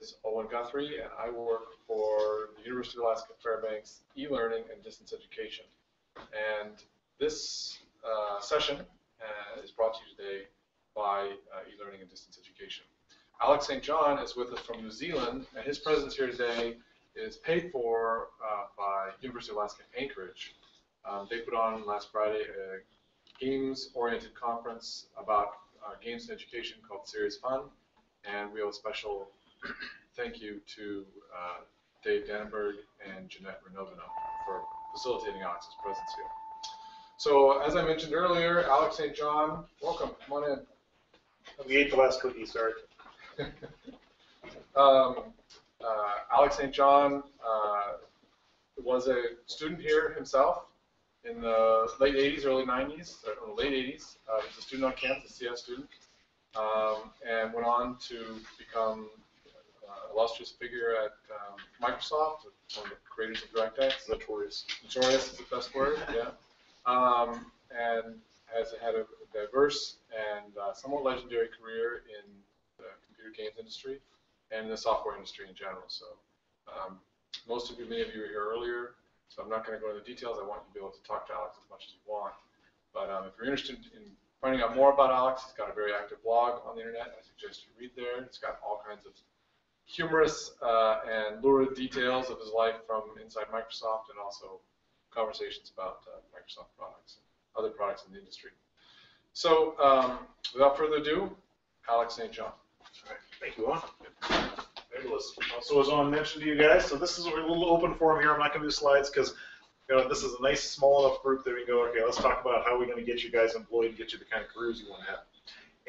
is Owen Guthrie, and I work for the University of Alaska Fairbanks e-learning and distance education. And this uh, session uh, is brought to you today by uh, e-learning and distance education. Alex St. John is with us from New Zealand, and his presence here today is paid for uh, by University of Alaska Anchorage. Um, they put on last Friday a games-oriented conference about uh, games and education called Serious Fun, and we have a special thank you to uh, Dave Dannenberg and Jeanette Renovino for facilitating Alex's presence here. So as I mentioned earlier, Alex St. John, welcome. Come on in. We ate the last cookie, sorry. um, uh, Alex St. John uh, was a student here himself in the late 80s, early 90s, or late 80s. Uh, he was a student on campus, a CS student, um, and went on to become uh, illustrious figure at um, Microsoft, one of the creators of DirectX. Notorious. Notorious is the best word, yeah. Um, and has had a diverse and uh, somewhat legendary career in the computer games industry and the software industry in general. So um, most of you, many of you were here earlier, so I'm not going to go into the details. I want you to be able to talk to Alex as much as you want. But um, if you're interested in finding out more about Alex, he's got a very active blog on the internet. I suggest you read there. It's got all kinds of humorous uh, and lurid details of his life from inside Microsoft and also conversations about uh, Microsoft products and other products in the industry. So um, without further ado, Alex St. John. All right. Thank you, Owen. Fabulous. So as Owen mentioned to you guys, so this is a little open forum here. I'm not going to do slides because you know, this is a nice small enough group that we go, okay, let's talk about how we're going to get you guys employed and get you the kind of careers you want to have.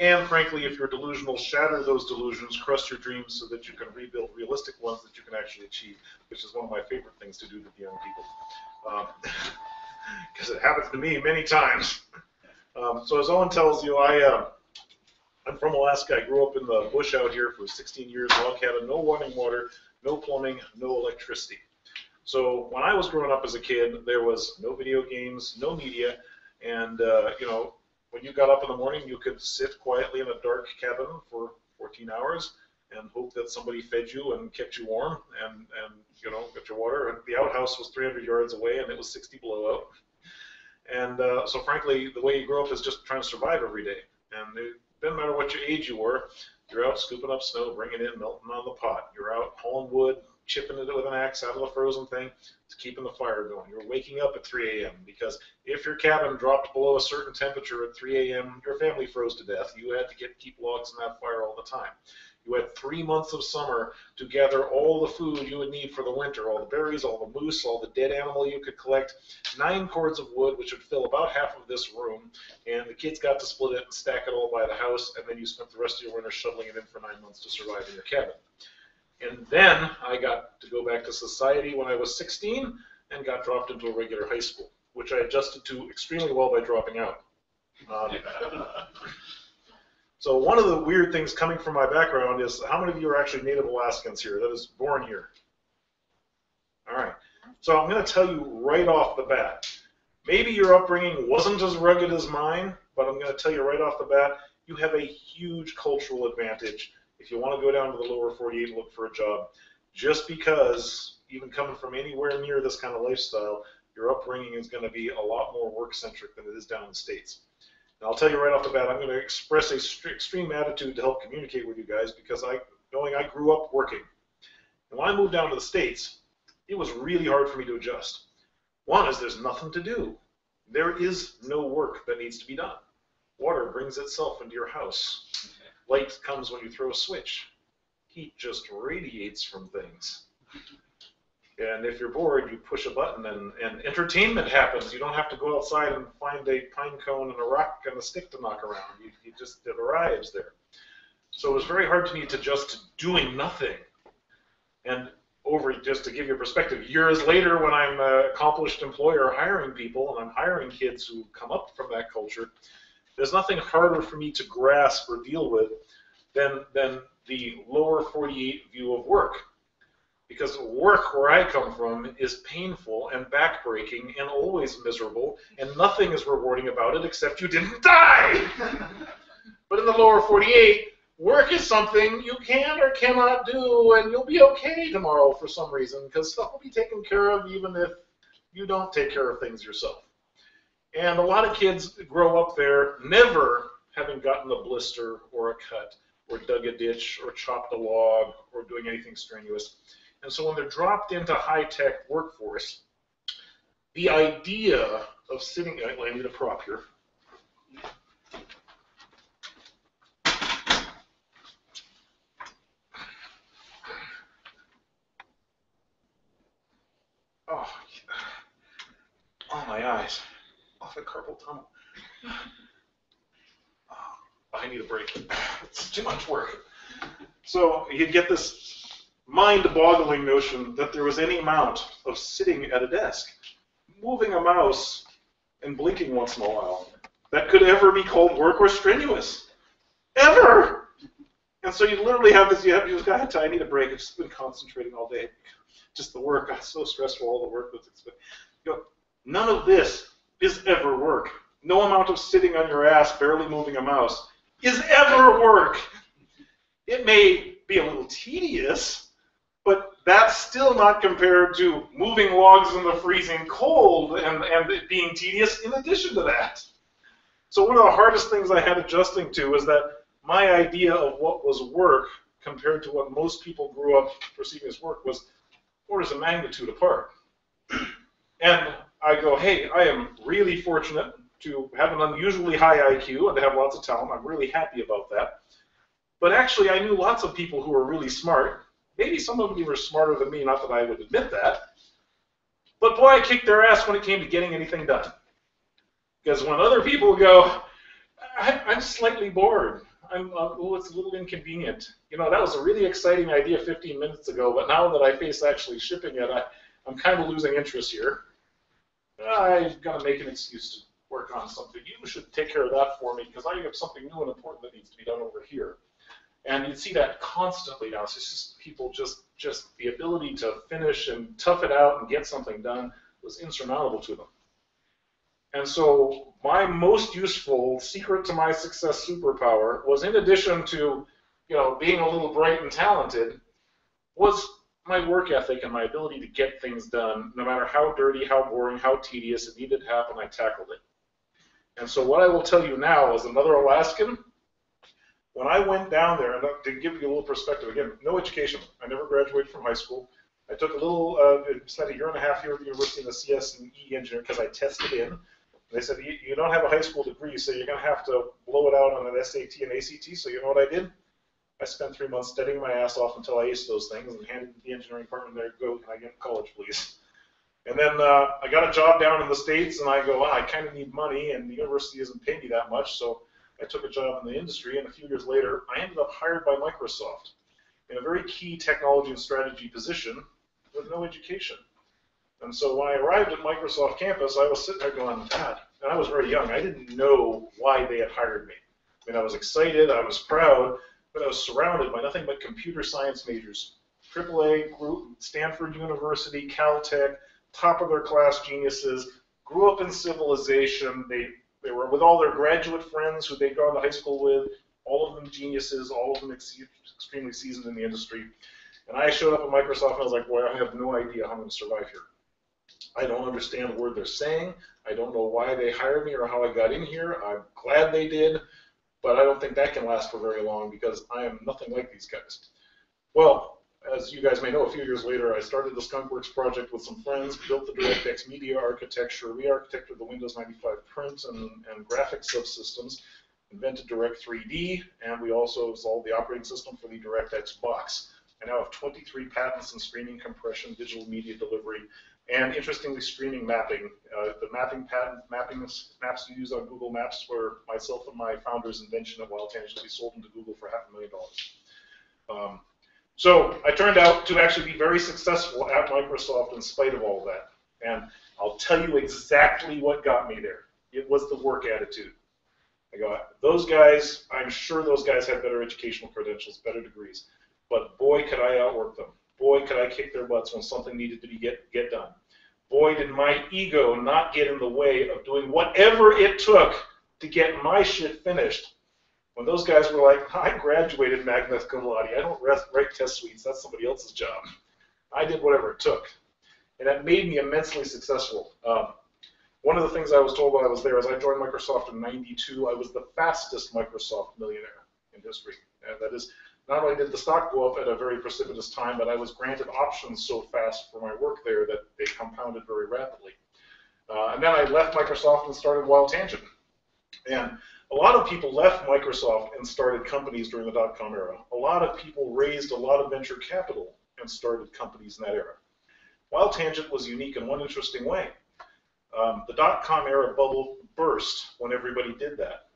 And frankly, if you're delusional, shatter those delusions, crush your dreams so that you can rebuild realistic ones that you can actually achieve, which is one of my favorite things to do to the young people. Because um, it happens to me many times. Um, so as Owen tells you, I, uh, I'm from Alaska. I grew up in the bush out here for 16 years, log cabin, no running water, no plumbing, no electricity. So when I was growing up as a kid, there was no video games, no media, and uh, you know, when you got up in the morning, you could sit quietly in a dark cabin for 14 hours and hope that somebody fed you and kept you warm and, and you know, got your water. And the outhouse was 300 yards away and it was 60 below out. And uh, so, frankly, the way you grow up is just trying to survive every day. And it didn't matter what your age you were, you're out scooping up snow, bringing it in, melting on the pot. You're out hauling wood, chipping it with an axe out of the frozen thing. It's keeping the fire going. You're waking up at 3 a.m. because if your cabin dropped below a certain temperature at 3 a.m., your family froze to death. You had to get keep logs in that fire all the time. You had three months of summer to gather all the food you would need for the winter, all the berries, all the moose, all the dead animal you could collect, nine cords of wood, which would fill about half of this room, and the kids got to split it and stack it all by the house, and then you spent the rest of your winter shoveling it in for nine months to survive in your cabin. And then I got to go back to society when I was 16 and got dropped into a regular high school, which I adjusted to extremely well by dropping out. Um, so one of the weird things coming from my background is how many of you are actually Native Alaskans here? That is born here. All right. So I'm going to tell you right off the bat. Maybe your upbringing wasn't as rugged as mine, but I'm going to tell you right off the bat, you have a huge cultural advantage if you want to go down to the lower 48 and look for a job. Just because, even coming from anywhere near this kind of lifestyle, your upbringing is going to be a lot more work centric than it is down in the States. And I'll tell you right off the bat, I'm going to express a extreme attitude to help communicate with you guys because I, knowing I grew up working. And when I moved down to the States, it was really hard for me to adjust. One is there's nothing to do. There is no work that needs to be done. Water brings itself into your house. Light comes when you throw a switch. Heat just radiates from things. And if you're bored, you push a button and, and entertainment happens. You don't have to go outside and find a pine cone and a rock and a stick to knock around. You, you just, it arrives there. So it was very hard to me to just doing nothing. And over, just to give you a perspective, years later when I'm an accomplished employer hiring people and I'm hiring kids who come up from that culture, there's nothing harder for me to grasp or deal with than, than the lower 48 view of work because work where I come from is painful and backbreaking and always miserable, and nothing is rewarding about it except you didn't die. but in the lower 48, work is something you can or cannot do, and you'll be okay tomorrow for some reason because stuff will be taken care of even if you don't take care of things yourself. And a lot of kids grow up there never having gotten a blister or a cut or dug a ditch or chopped a log or doing anything strenuous. And so when they're dropped into high-tech workforce, the idea of sitting, I need a prop here. Oh, oh my eyes. Off at carpal tunnel. I need a break. It's too much work. So you'd get this mind-boggling notion that there was any amount of sitting at a desk, moving a mouse, and blinking once in a while that could ever be called work or strenuous. Ever! And so you literally have this, you have, you just got, I need a break. I've just been concentrating all day. Just the work, oh, so stressful, all the work that's. You know, none of this is ever work. No amount of sitting on your ass, barely moving a mouse, is ever work. It may be a little tedious, but that's still not compared to moving logs in the freezing cold and, and it being tedious in addition to that. So one of the hardest things I had adjusting to was that my idea of what was work compared to what most people grew up perceiving as work was orders of magnitude apart. And I go, hey, I am really fortunate to have an unusually high IQ and to have lots of talent. I'm really happy about that. But actually, I knew lots of people who were really smart Maybe some of you were smarter than me, not that I would admit that. But boy, I kicked their ass when it came to getting anything done. Because when other people go, I'm slightly bored. I'm, uh, oh, it's a little inconvenient. You know, that was a really exciting idea 15 minutes ago, but now that I face actually shipping it, I, I'm kind of losing interest here. I've got to make an excuse to work on something. You should take care of that for me because I have something new and important that needs to be done over here. And you see that constantly now. So it's just people just just the ability to finish and tough it out and get something done was insurmountable to them. And so my most useful secret to my success superpower was in addition to, you know, being a little bright and talented, was my work ethic and my ability to get things done, no matter how dirty, how boring, how tedious it needed to happen, I tackled it. And so what I will tell you now as another Alaskan, when I went down there, and to give you a little perspective, again, no education. I never graduated from high school. I took a little, uh, spent a year and a half here at the university in the CS and E engineer because I tested in. And they said, you, you don't have a high school degree, so you're going to have to blow it out on an SAT and ACT. So you know what I did? I spent three months studying my ass off until I aced those things and handed the engineering department there, go, can I get college, please? And then uh, I got a job down in the States, and I go, well, I kind of need money, and the university isn't paying me that much, so I took a job in the industry, and a few years later, I ended up hired by Microsoft in a very key technology and strategy position with no education. And so when I arrived at Microsoft campus, I was sitting there going, God, and I was very young. I didn't know why they had hired me. I mean, I was excited, I was proud, but I was surrounded by nothing but computer science majors. AAA group, Stanford University, Caltech, top of their class geniuses, grew up in civilization. They they were with all their graduate friends who they'd gone to high school with, all of them geniuses, all of them ex extremely seasoned in the industry. And I showed up at Microsoft and I was like, boy, I have no idea how I'm going to survive here. I don't understand a word they're saying. I don't know why they hired me or how I got in here. I'm glad they did, but I don't think that can last for very long because I am nothing like these guys. Well, as you guys may know, a few years later, I started the Skunkworks project with some friends, built the DirectX media architecture, re-architected the Windows 95 print and, and graphics subsystems, invented Direct 3D, and we also solved the operating system for the DirectX box. I now have 23 patents in streaming compression, digital media delivery, and interestingly, streaming mapping. Uh, the mapping patent, mapping maps you use on Google Maps were myself and my founder's invention at WildTangent. We sold them to Google for half a million dollars. Um, so I turned out to actually be very successful at Microsoft in spite of all that. And I'll tell you exactly what got me there. It was the work attitude. I go, those guys, I'm sure those guys had better educational credentials, better degrees, but boy, could I outwork them. Boy, could I kick their butts when something needed to be get, get done. Boy, did my ego not get in the way of doing whatever it took to get my shit finished. When those guys were like, I graduated magna cum laude, I don't write test suites, that's somebody else's job. I did whatever it took. And that made me immensely successful. Um, one of the things I was told while I was there is I joined Microsoft in 92, I was the fastest Microsoft millionaire in history. And that is, not only did the stock go up at a very precipitous time, but I was granted options so fast for my work there that they compounded very rapidly. Uh, and then I left Microsoft and started Wild Tangent. And a lot of people left Microsoft and started companies during the dot-com era. A lot of people raised a lot of venture capital and started companies in that era. Wild Tangent was unique in one interesting way. Um, the dot-com era bubble burst when everybody did that.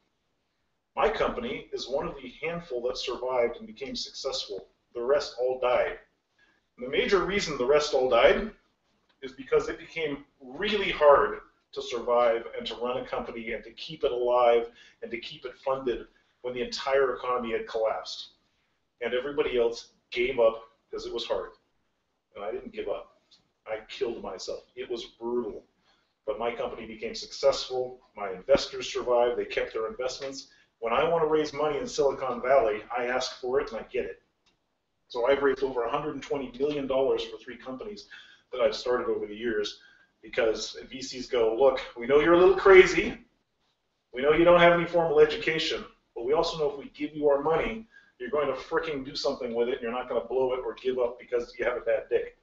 My company is one of the handful that survived and became successful. The rest all died. And the major reason the rest all died is because it became really hard to survive and to run a company and to keep it alive and to keep it funded when the entire economy had collapsed. And everybody else gave up because it was hard. And I didn't give up. I killed myself. It was brutal. But my company became successful. My investors survived. They kept their investments. When I want to raise money in Silicon Valley, I ask for it and I get it. So I've raised over $120 million for three companies that I've started over the years because VCs go, look, we know you're a little crazy. We know you don't have any formal education, but we also know if we give you our money, you're going to freaking do something with it and you're not going to blow it or give up because you have a bad day.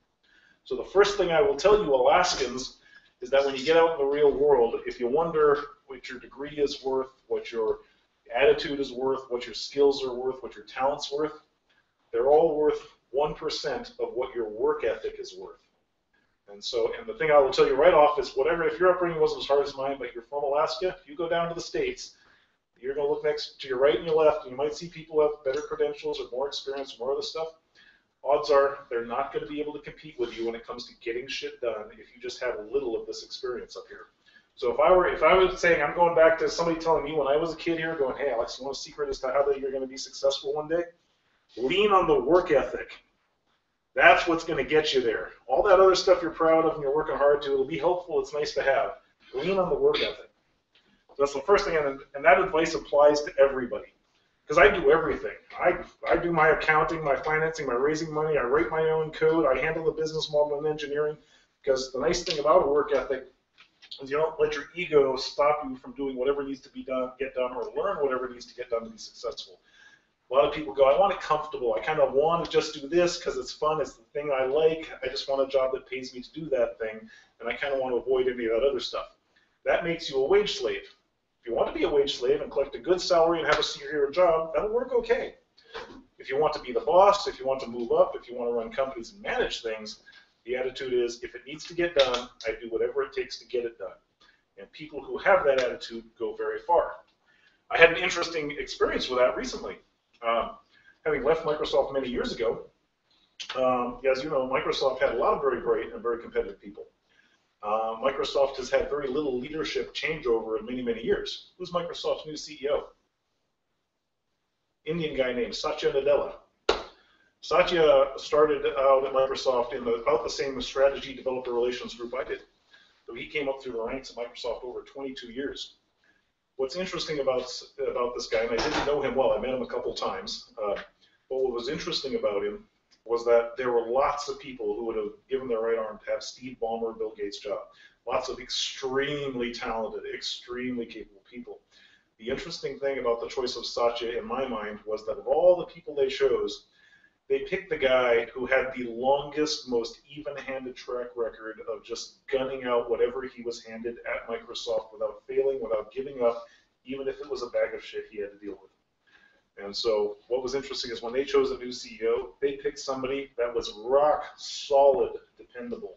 So the first thing I will tell you, Alaskans, is that when you get out in the real world, if you wonder what your degree is worth, what your attitude is worth, what your skills are worth, what your talent's worth, they're all worth 1% of what your work ethic is worth. And so, and the thing I will tell you right off is whatever, if your upbringing wasn't as hard as mine, but you're from Alaska, if you go down to the States, you're going to look next to your right and your left, and you might see people who have better credentials or more experience, or more other stuff. Odds are they're not going to be able to compete with you when it comes to getting shit done if you just have a little of this experience up here. So if I were if I was saying I'm going back to somebody telling me when I was a kid here, going, hey Alex, you want a secret as to how that you're going to be successful one day? Lean on the work ethic. That's what's going to get you there. All that other stuff you're proud of and you're working hard to, it'll be helpful. It's nice to have. Lean on the work ethic. So that's the first thing, and, and that advice applies to everybody. Because I do everything. I, I do my accounting, my financing, my raising money. I write my own code. I handle the business model and engineering. Because the nice thing about a work ethic is you don't let your ego stop you from doing whatever needs to be done, get done, or learn whatever needs to get done to be successful. A lot of people go, I want it comfortable. I kind of want to just do this because it's fun. It's the thing I like. I just want a job that pays me to do that thing, and I kind of want to avoid any of that other stuff. That makes you a wage slave. If you want to be a wage slave and collect a good salary and have a secure job, that'll work okay. If you want to be the boss, if you want to move up, if you want to run companies and manage things, the attitude is if it needs to get done, I do whatever it takes to get it done. And people who have that attitude go very far. I had an interesting experience with that recently. Um, having left Microsoft many years ago, um, as you know, Microsoft had a lot of very great and very competitive people. Uh, Microsoft has had very little leadership changeover in many, many years. Who's Microsoft's new CEO? Indian guy named Satya Nadella. Satya started out at Microsoft in the, about the same strategy developer relations group I did. So he came up through the ranks at Microsoft over 22 years. What's interesting about about this guy, and I didn't know him well, I met him a couple times, uh, but what was interesting about him was that there were lots of people who would have given their right arm to have Steve Ballmer, Bill Gates' job. Lots of extremely talented, extremely capable people. The interesting thing about the choice of Satya, in my mind, was that of all the people they chose, they picked the guy who had the longest, most even-handed track record of just gunning out whatever he was handed at Microsoft without failing, without giving up, even if it was a bag of shit he had to deal with. And so what was interesting is when they chose a new CEO, they picked somebody that was rock solid, dependable,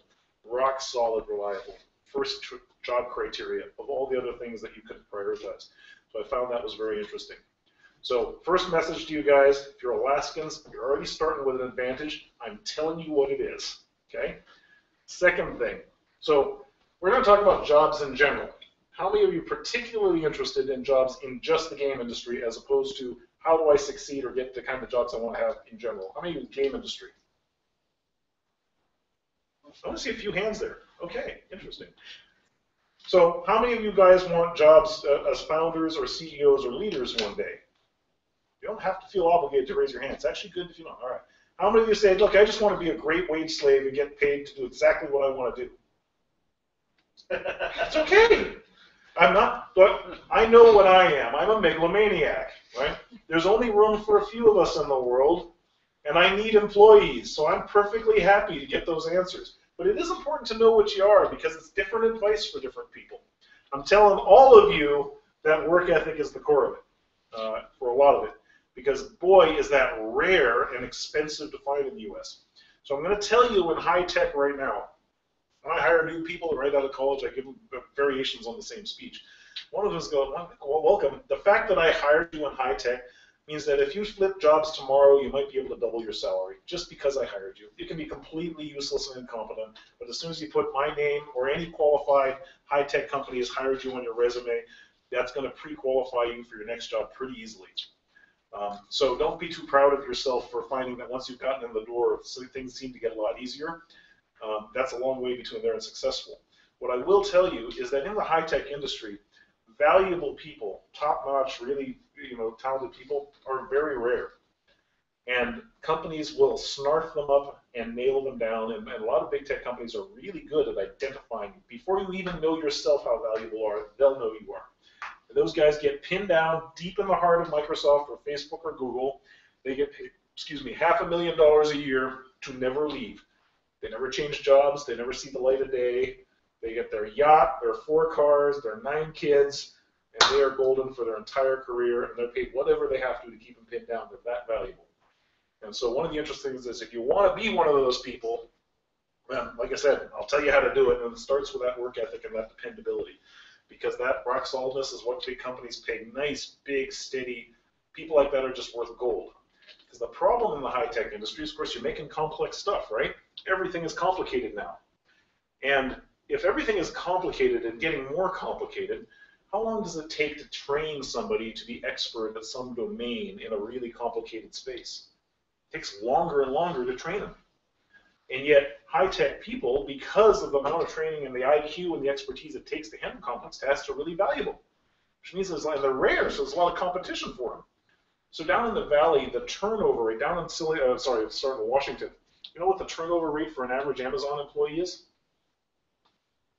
rock solid, reliable. First job criteria of all the other things that you could prioritize. So I found that was very interesting. So first message to you guys, if you're Alaskans, you're already starting with an advantage. I'm telling you what it is, okay? Second thing, so we're going to talk about jobs in general. How many of you particularly interested in jobs in just the game industry as opposed to how do I succeed or get the kind of jobs I want to have in general? How many of you game industry? I want to see a few hands there. Okay, interesting. So how many of you guys want jobs uh, as founders or CEOs or leaders one day? You don't have to feel obligated to raise your hand. It's actually good if you don't. All right. How many of you say, look, I just want to be a great wage slave and get paid to do exactly what I want to do? That's okay. I'm not, but I know what I am. I'm a megalomaniac, right? There's only room for a few of us in the world, and I need employees, so I'm perfectly happy to get those answers. But it is important to know what you are because it's different advice for different people. I'm telling all of you that work ethic is the core of it, uh, for a lot of it, because boy, is that rare and expensive to find in the U.S. So I'm going to tell you in high tech right now, when I hire new people right out of college, I give them variations on the same speech. One of them is going, well, welcome. The fact that I hired you in high tech means that if you flip jobs tomorrow, you might be able to double your salary just because I hired you. You can be completely useless and incompetent, but as soon as you put my name or any qualified high tech company has hired you on your resume, that's going to pre-qualify you for your next job pretty easily. Um, so don't be too proud of yourself for finding that once you've gotten in the door, things seem to get a lot easier. Um, that's a long way between there and successful. What I will tell you is that in the high-tech industry, valuable people, top-notch, really you know talented people are very rare. And companies will snarf them up and nail them down. And, and, a lot of big tech companies are really good at identifying before you even know yourself how valuable you are. They'll know you are. And those guys get pinned down deep in the heart of Microsoft or Facebook or Google. They get paid, excuse me, half a million dollars a year to never leave. They never change jobs. They never see the light of day. They get their yacht, their four cars, their nine kids, and they are golden for their entire career, and they're paid whatever they have to to keep them pinned down. They're that valuable. And so one of the interesting things is if you want to be one of those people, well, like I said, I'll tell you how to do it, and it starts with that work ethic and that dependability. Because that rock solidness is what big companies pay nice, big, steady. People like that are just worth gold. Because the problem in the high tech industry is, of course, you're making complex stuff, right? Everything is complicated now. And if everything is complicated and getting more complicated, how long does it take to train somebody to be expert at some domain in a really complicated space? It takes longer and longer to train them. And yet, high-tech people, because of the amount of training and the IQ and the expertise it takes to handle complex tasks, are really valuable. Which means they're rare, so there's a lot of competition for them. So down in the valley, the turnover rate, down in Silly, uh, sorry, sorry, in Washington, you know what the turnover rate for an average Amazon employee is?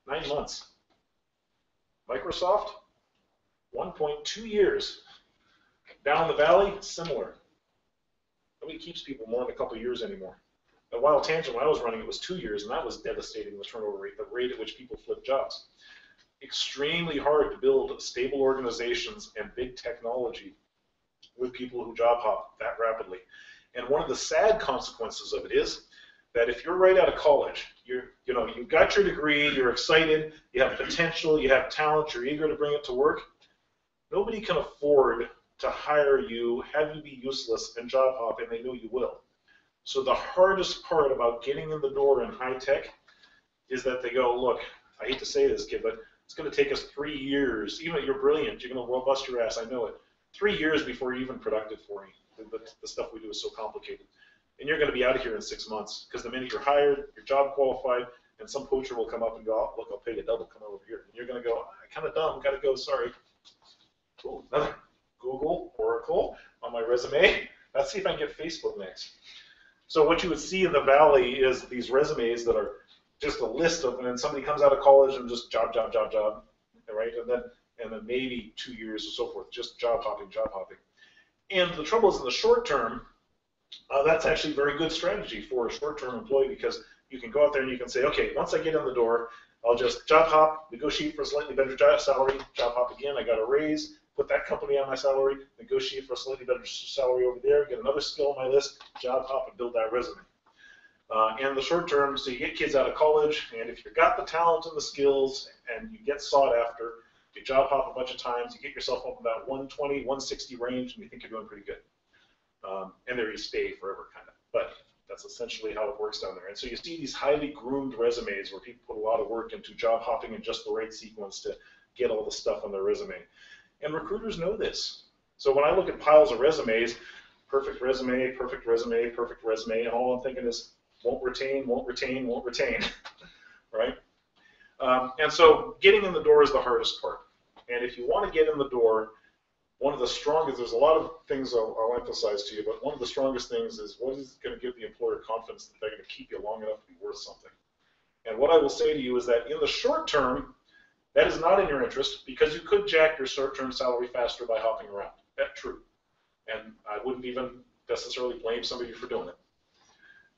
Nine months. Microsoft, 1.2 years. Down in the valley, similar. Nobody keeps people more than a couple years anymore. At Wild Tangent, when I was running, it was two years, and that was devastating, the turnover rate, the rate at which people flip jobs. Extremely hard to build stable organizations and big technology with people who job hop that rapidly. And one of the sad consequences of it is that if you're right out of college, you're, you know, you've got your degree, you're excited, you have potential, you have talent, you're eager to bring it to work, nobody can afford to hire you, have you be useless, and job hop, and they know you will. So the hardest part about getting in the door in high tech is that they go, look, I hate to say this, kid, but it's going to take us three years. Even if you're brilliant, you're going to bust your ass. I know it three years before you're even productive for me. The, the stuff we do is so complicated. And you're going to be out of here in six months because the minute you're hired, you're job qualified, and some poacher will come up and go, oh, look, I'll pay you double, come over here. And you're going to go, kind of dumb, got to go, sorry. Cool, another Google, Oracle on my resume. Let's see if I can get Facebook next. So what you would see in the valley is these resumes that are just a list of, and then somebody comes out of college and just job, job, job, job, right? And then and then maybe two years or so forth, just job hopping, job hopping. And the trouble is in the short term, uh, that's actually a very good strategy for a short-term employee because you can go out there and you can say, okay, once I get in the door, I'll just job hop, negotiate for a slightly better job salary, job hop again, I got a raise, put that company on my salary, negotiate for a slightly better salary over there, get another skill on my list, job hop, and build that resume. Uh, and the short term, so you get kids out of college, and if you've got the talent and the skills, and you get sought after, you job hop a bunch of times, you get yourself up about 120, 160 range, and you think you're doing pretty good. Um, and there you stay forever, kind of. But that's essentially how it works down there. And so you see these highly groomed resumes where people put a lot of work into job hopping in just the right sequence to get all the stuff on their resume. And recruiters know this. So when I look at piles of resumes, perfect resume, perfect resume, perfect resume, and all I'm thinking is won't retain, won't retain, won't retain, right? Um, and so getting in the door is the hardest part. And if you want to get in the door, one of the strongest, there's a lot of things I'll, I'll emphasize to you, but one of the strongest things is what is going to give the employer confidence that they're going to keep you long enough to be worth something. And what I will say to you is that in the short term, that is not in your interest because you could jack your short-term salary faster by hopping around. That's true. And I wouldn't even necessarily blame somebody for doing it.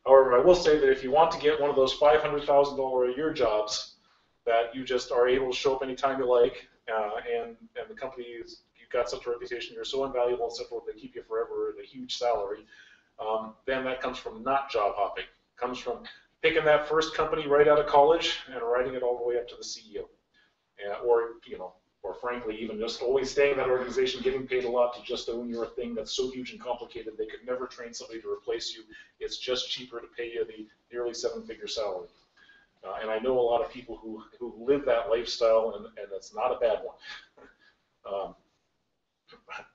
However, I will say that if you want to get one of those $500,000 a year jobs that you just are able to show up anytime you like, uh, and, and the company is, you've got such a reputation, you're so invaluable and so forth, they keep you forever at a huge salary, um, then that comes from not job hopping. comes from picking that first company right out of college and riding it all the way up to the CEO. Uh, or, you know, or frankly, even just always staying in that organization, getting paid a lot to just own your thing that's so huge and complicated they could never train somebody to replace you. It's just cheaper to pay you the nearly seven-figure salary. Uh, and I know a lot of people who, who live that lifestyle, and, and it's not a bad one. Um,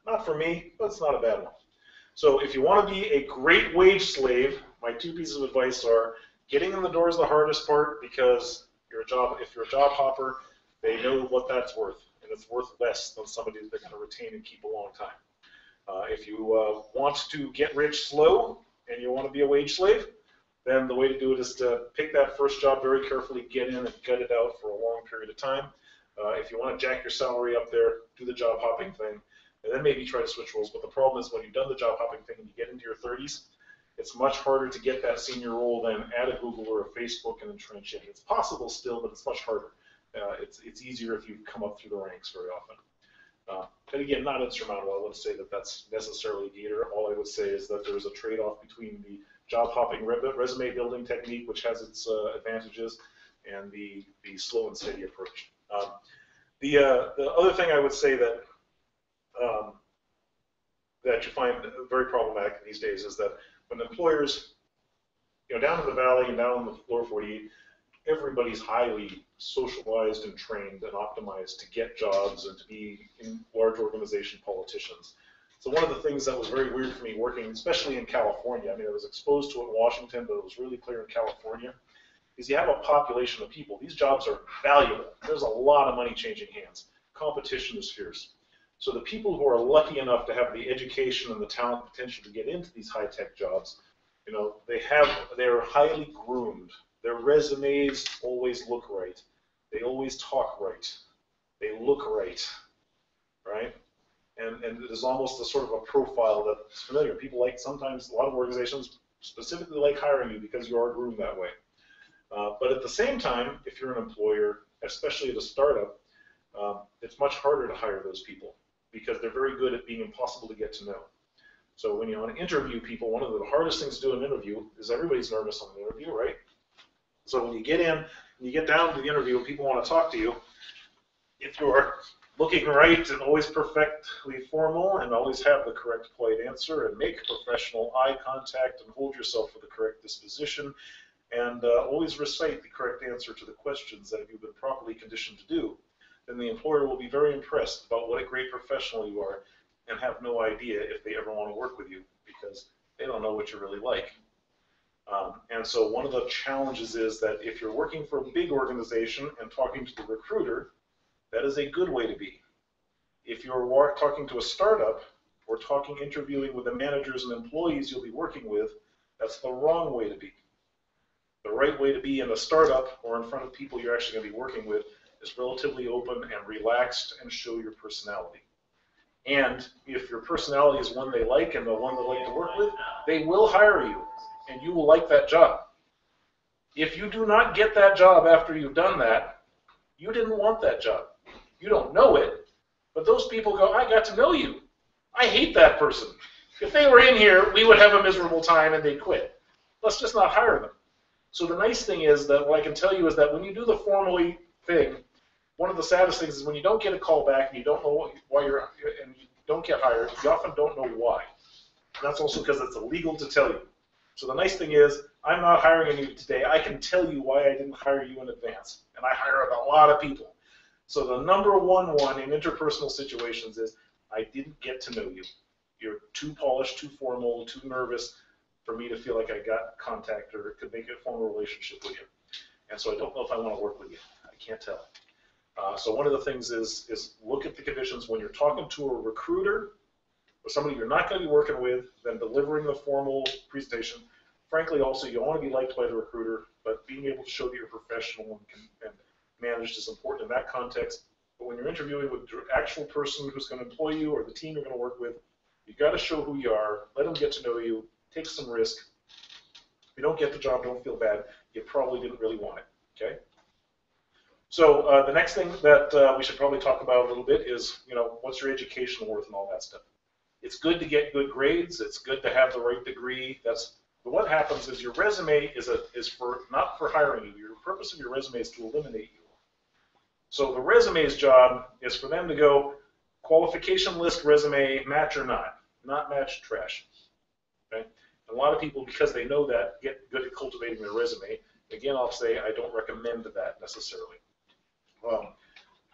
not for me, but it's not a bad one. So if you want to be a great wage slave, my two pieces of advice are getting in the door is the hardest part because you're a job. If you're a job hopper, they know what that's worth and it's worth less than somebody that they're going to retain and keep a long time. Uh, if you uh, want to get rich slow and you want to be a wage slave, then the way to do it is to pick that first job very carefully, get in and gut it out for a long period of time. Uh, if you want to jack your salary up there, do the job hopping thing, and then maybe try to switch roles. But the problem is when you've done the job hopping thing and you get into your 30s, it's much harder to get that senior role than at a Google or a Facebook and entrench in. It's possible still, but it's much harder. Uh, it's, it's easier if you come up through the ranks very often. Uh, and again, not insurmountable. I wouldn't say that that's necessarily gator. All I would say is that there's a trade-off between the job hopping resume building technique, which has its uh, advantages, and the, the slow and steady approach. Um, the, uh, the other thing I would say that um, that you find very problematic these days is that when employers, you know, down in the valley and down in the lower 48, everybody's highly socialized and trained and optimized to get jobs and to be in large organization politicians. So one of the things that was very weird for me working, especially in California, I mean, I was exposed to it in Washington, but it was really clear in California, is you have a population of people. These jobs are valuable. There's a lot of money changing hands. Competition is fierce. So the people who are lucky enough to have the education and the talent potential to get into these high-tech jobs, you know, they have, they're highly groomed their resumes always look right. They always talk right. They look right, right? And, and it is almost a sort of a profile that's familiar. People like sometimes, a lot of organizations specifically like hiring you because you are groomed that way. Uh, but at the same time, if you're an employer, especially at a startup, um, it's much harder to hire those people because they're very good at being impossible to get to know. So when you want to interview people, one of the hardest things to do in an interview is everybody's nervous on the interview, right? So when you get in, you get down to the interview and people want to talk to you, if you're looking right and always perfectly formal and always have the correct polite answer and make professional eye contact and hold yourself with the correct disposition and uh, always recite the correct answer to the questions that you've been properly conditioned to do, then the employer will be very impressed about what a great professional you are and have no idea if they ever want to work with you because they don't know what you're really like. Um, and so one of the challenges is that if you're working for a big organization and talking to the recruiter, that is a good way to be. If you're talking to a startup or talking, interviewing with the managers and employees you'll be working with, that's the wrong way to be. The right way to be in a startup or in front of people you're actually going to be working with is relatively open and relaxed and show your personality. And if your personality is one they like and the one they like to work with, they will hire you and you will like that job. If you do not get that job after you've done that, you didn't want that job. You don't know it, but those people go, I got to know you. I hate that person. If they were in here, we would have a miserable time and they'd quit. Let's just not hire them. So the nice thing is that what I can tell you is that when you do the formally thing, one of the saddest things is when you don't get a call back and you don't know why you're and you don't get hired, you often don't know why. That's also because it's illegal to tell you. So the nice thing is, I'm not hiring you today. I can tell you why I didn't hire you in advance. And I hire a lot of people. So the number one one in interpersonal situations is, I didn't get to know you. You're too polished, too formal, too nervous for me to feel like I got contact or could make a formal relationship with you. And so I don't know if I want to work with you. I can't tell. Uh, so one of the things is is look at the conditions when you're talking to a recruiter somebody you're not going to be working with, then delivering the formal presentation. Frankly, also you want to be liked by the recruiter, but being able to show that you're professional and, can, and managed is important in that context. But when you're interviewing with the actual person who's going to employ you or the team you're going to work with, you've got to show who you are, let them get to know you, take some risk. If you don't get the job, don't feel bad. You probably didn't really want it. Okay. So uh, the next thing that uh, we should probably talk about a little bit is, you know, what's your education worth and all that stuff. It's good to get good grades. It's good to have the right degree. That's but what happens is your resume is a is for not for hiring you. Your purpose of your resume is to eliminate you. So the resume's job is for them to go qualification list resume match or not, not match trash. Okay. And a lot of people because they know that get good at cultivating their resume. Again, I'll say I don't recommend that necessarily. Um,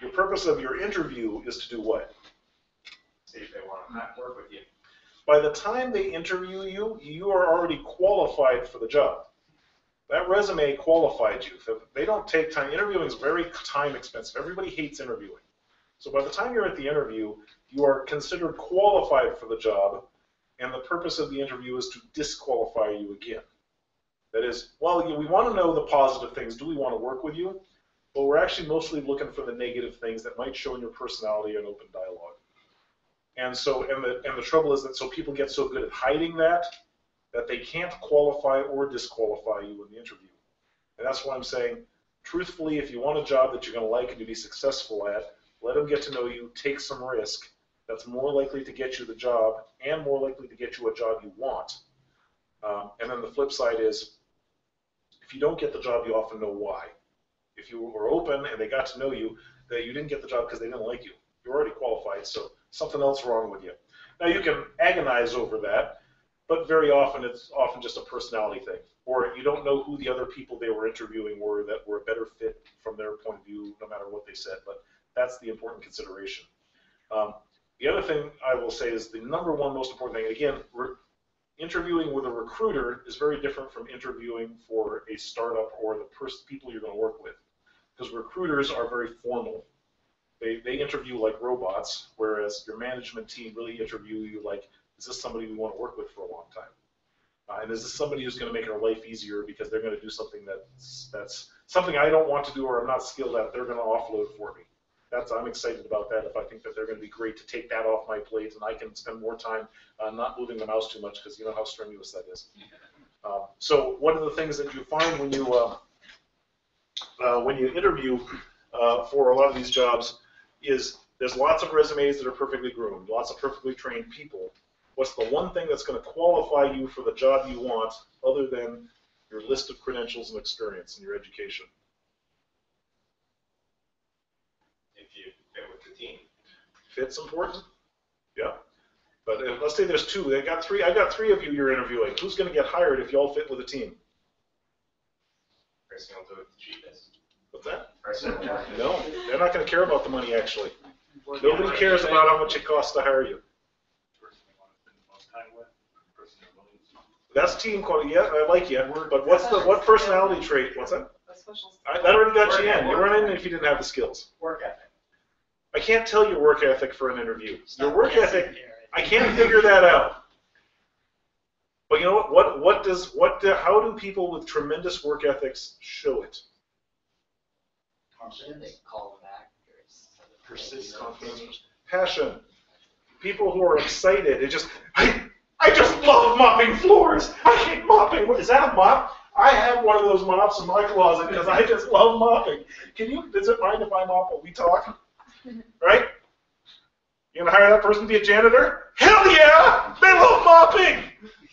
your purpose of your interview is to do what? See if they want to work with you. By the time they interview you, you are already qualified for the job. That resume qualified you. If they don't take time, interviewing is very time expensive. Everybody hates interviewing. So by the time you're at the interview, you are considered qualified for the job, and the purpose of the interview is to disqualify you again. That is, well, we want to know the positive things. Do we want to work with you? But we're actually mostly looking for the negative things that might show in your personality and open dialogue. And so, and the, and the trouble is that so people get so good at hiding that that they can't qualify or disqualify you in the interview. And that's why I'm saying, truthfully, if you want a job that you're going to like and to be successful at, let them get to know you, take some risk. That's more likely to get you the job and more likely to get you a job you want. Um, and then the flip side is, if you don't get the job, you often know why. If you were open and they got to know you, that you didn't get the job because they didn't like you. You're already qualified, so something else wrong with you. Now you can agonize over that, but very often it's often just a personality thing, or you don't know who the other people they were interviewing were that were a better fit from their point of view, no matter what they said. But that's the important consideration. Um, the other thing I will say is the number one most important thing. Again, interviewing with a recruiter is very different from interviewing for a startup or the people you're going to work with, because recruiters are very formal they, they interview like robots, whereas your management team really interview you like, is this somebody we want to work with for a long time? Uh, and is this somebody who's going to make our life easier because they're going to do something that's that's something I don't want to do or I'm not skilled at? They're going to offload for me. That's I'm excited about that. If I think that they're going to be great to take that off my plate and I can spend more time uh, not moving the mouse too much because you know how strenuous that is. Um, so one of the things that you find when you uh, uh when you interview uh, for a lot of these jobs is there's lots of resumes that are perfectly groomed, lots of perfectly trained people. What's the one thing that's going to qualify you for the job you want other than your list of credentials and experience and your education? If you fit with the team. Fit's important. Yeah. But if, let's say there's two. They got three. I got three of you you're interviewing. Who's going to get hired if you all fit with a team? Person will do it the cheapest. What's that? No, they're not going to care about the money actually. Nobody cares about how much it costs to hire you. That's team quality. Yeah, I like you. But what's the what personality trait? What's that? I, that already got you in. You weren't in if you didn't have the skills. Work ethic. I can't tell your work ethic for an interview. Your work ethic, I can't figure that out. But you know what? What what does what? Do, how do people with tremendous work ethics show it? They call them back? or Persist, confidence, passion. People who are excited. It just I I just love mopping floors. I hate mopping. What is that a mop? I have one of those mops in my closet because I just love mopping. Can you? Does it mind if I mop while we talk? Right? You gonna hire that person to be a janitor? Hell yeah! They love mopping,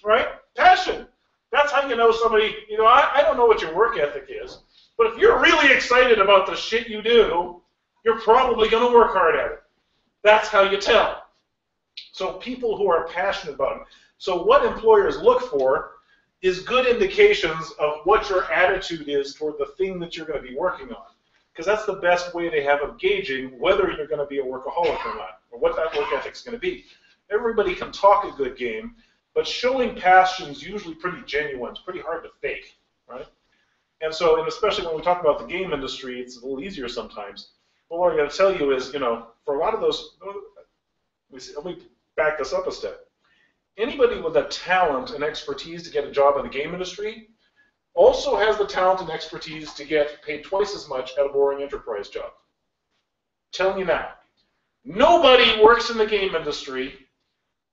right? Passion. That's how you know somebody. You know, I, I don't know what your work ethic is, but if you're really excited about the shit you do, you're probably gonna work hard at it. That's how you tell. So people who are passionate about it. So what employers look for is good indications of what your attitude is toward the thing that you're going to be working on. Because that's the best way they have of gauging whether you're going to be a workaholic or not, or what that work ethic is going to be. Everybody can talk a good game, but showing passion is usually pretty genuine. It's pretty hard to fake, right? And so, and especially when we talk about the game industry, it's a little easier sometimes. But what I got to tell you is, you know, for a lot of those, let me, back this up a step. Anybody with the talent and expertise to get a job in the game industry also has the talent and expertise to get paid twice as much at a boring enterprise job. telling you now. Nobody works in the game industry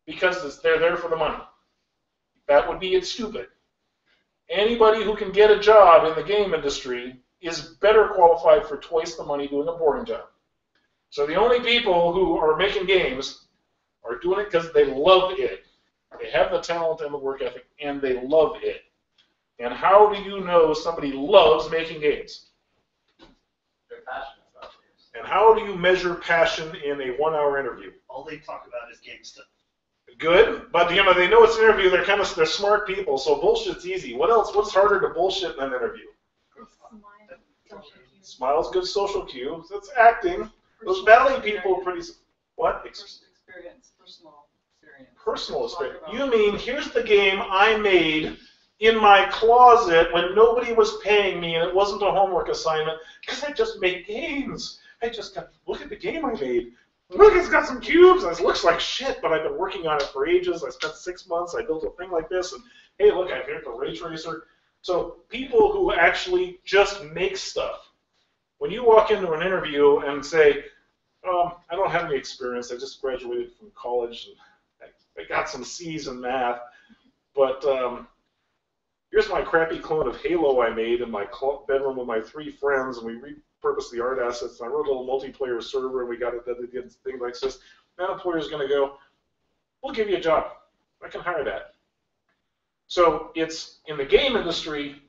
because they're there for the money. That would be stupid. Anybody who can get a job in the game industry is better qualified for twice the money doing a boring job. So the only people who are making games are doing it because they love it. They have the talent and the work ethic, and they love it. And how do you know somebody loves making games? They're passionate about games. And how do you measure passion in a one-hour interview? All they talk about is game stuff. Good, but you know they know it's an interview. They're kind of they're smart people, so bullshit's easy. What else? What's harder to bullshit in an interview? Smile's good social cue. That's acting. Those valley people are pretty. What? Experience, personal experience. Personal experience. You mean here's the game I made in my closet when nobody was paying me and it wasn't a homework assignment because I just made games. I just got look at the game I made. Look, it's got some cubes. It looks like shit, but I've been working on it for ages. I spent six months. I built a thing like this, and hey, look, I've got the ray tracer. So people who actually just make stuff. When you walk into an interview and say, um, "I don't have any experience. I just graduated from college and I, I got some C's in math, but um, here's my crappy clone of Halo I made in my bedroom with my three friends, and we repurposed the art assets. And I wrote a little multiplayer server, and we got it that it did things like this. That employer's going to go, "We'll give you a job. I can hire that." So it's in the game industry,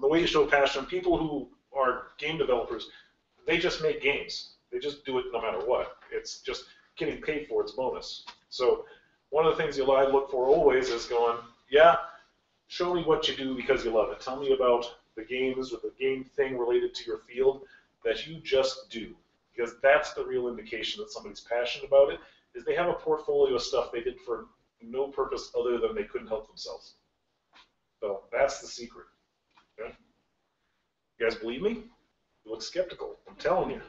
the way you show passion. People who are game developers, they just make games. They just do it no matter what. It's just getting paid for its bonus. So one of the things you'll look for always is going, yeah, show me what you do because you love it. Tell me about the games or the game thing related to your field that you just do. Because that's the real indication that somebody's passionate about it, is they have a portfolio of stuff they did for no purpose other than they couldn't help themselves. So that's the secret. Okay? You guys believe me? You look skeptical. I'm telling you.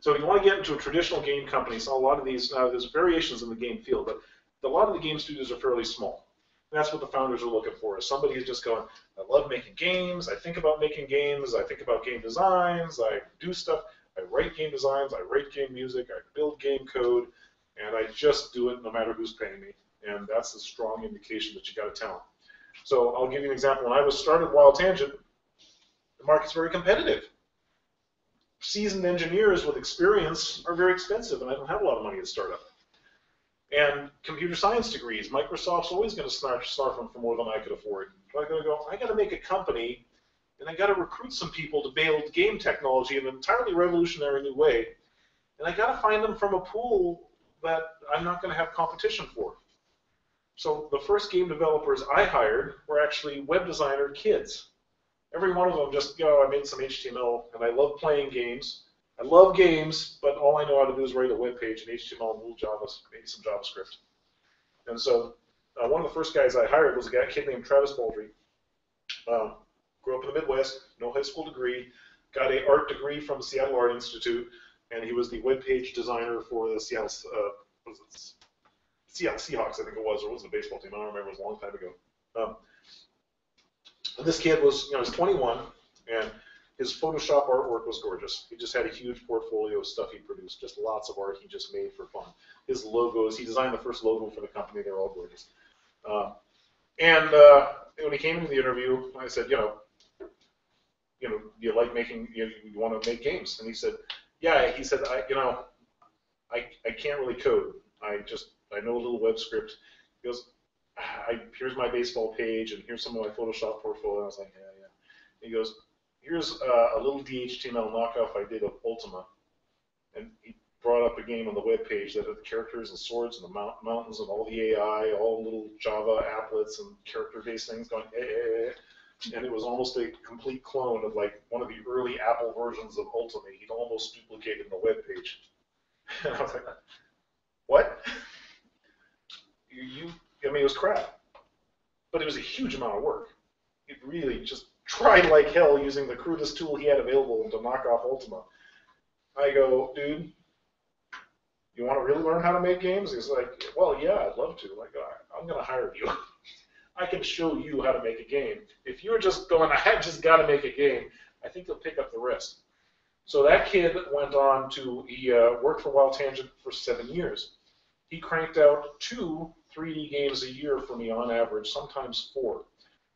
So if you want to get into a traditional game company, so a lot of these, now there's variations in the game field, but a lot of the game studios are fairly small. That's what the founders are looking for, is somebody who's just going, I love making games, I think about making games, I think about game designs, I do stuff, I write game designs, I write game music, I build game code, and I just do it no matter who's paying me. And that's a strong indication that you got a talent. So I'll give you an example. When I was started Wild Tangent, the market's very competitive seasoned engineers with experience are very expensive, and I don't have a lot of money to start up. And computer science degrees, Microsoft's always going to snarf, them for more than I could afford. So I got to go, I got to make a company, and I got to recruit some people to build game technology in an entirely revolutionary new way. And I got to find them from a pool that I'm not going to have competition for. So the first game developers I hired were actually web designer kids every one of them just, you know, I made some HTML and I love playing games. I love games, but all I know how to do is write a web page in HTML and a little Java, maybe some JavaScript. And so uh, one of the first guys I hired was a guy, a kid named Travis Baldree. Um, grew up in the Midwest, no high school degree, got a art degree from Seattle Art Institute, and he was the web page designer for the Seattle, uh, Seattle Seahawks, I think it was, or was it a baseball team? I don't remember. It was a long time ago. Um, and this kid was, you know, he was 21, and his Photoshop artwork was gorgeous. He just had a huge portfolio of stuff he produced, just lots of art he just made for fun. His logos, he designed the first logo for the company. They're all gorgeous. Uh, and uh, when he came into the interview, I said, you know, you know, you like making, you, you want to make games? And he said, yeah. He said, I, you know, I, I can't really code. I just, I know a little web script. He goes, I, here's my baseball page, and here's some of my Photoshop portfolio. I was like, yeah, yeah. He goes, here's uh, a little DHTML knockoff I did of Ultima. And he brought up a game on the web page that had the characters and swords and the mount- mountains and all the AI, all little Java applets and character-based things going, eh, eh, eh. And it was almost a complete clone of like one of the early Apple versions of Ultima. He'd almost duplicated the web page. And I was like, what? You, you I mean, it was crap. But it was a huge amount of work. It really just tried like hell using the crudest tool he had available to knock off Ultima. I go, dude, you want to really learn how to make games? He's like, well, yeah, I'd love to. Go, I'm going to hire you. I can show you how to make a game. If you're just going, I just got to make a game, I think you'll pick up the rest. So that kid went on to, he uh, worked for Wild Tangent for seven years. He cranked out two 3D games a year for me on average, sometimes four,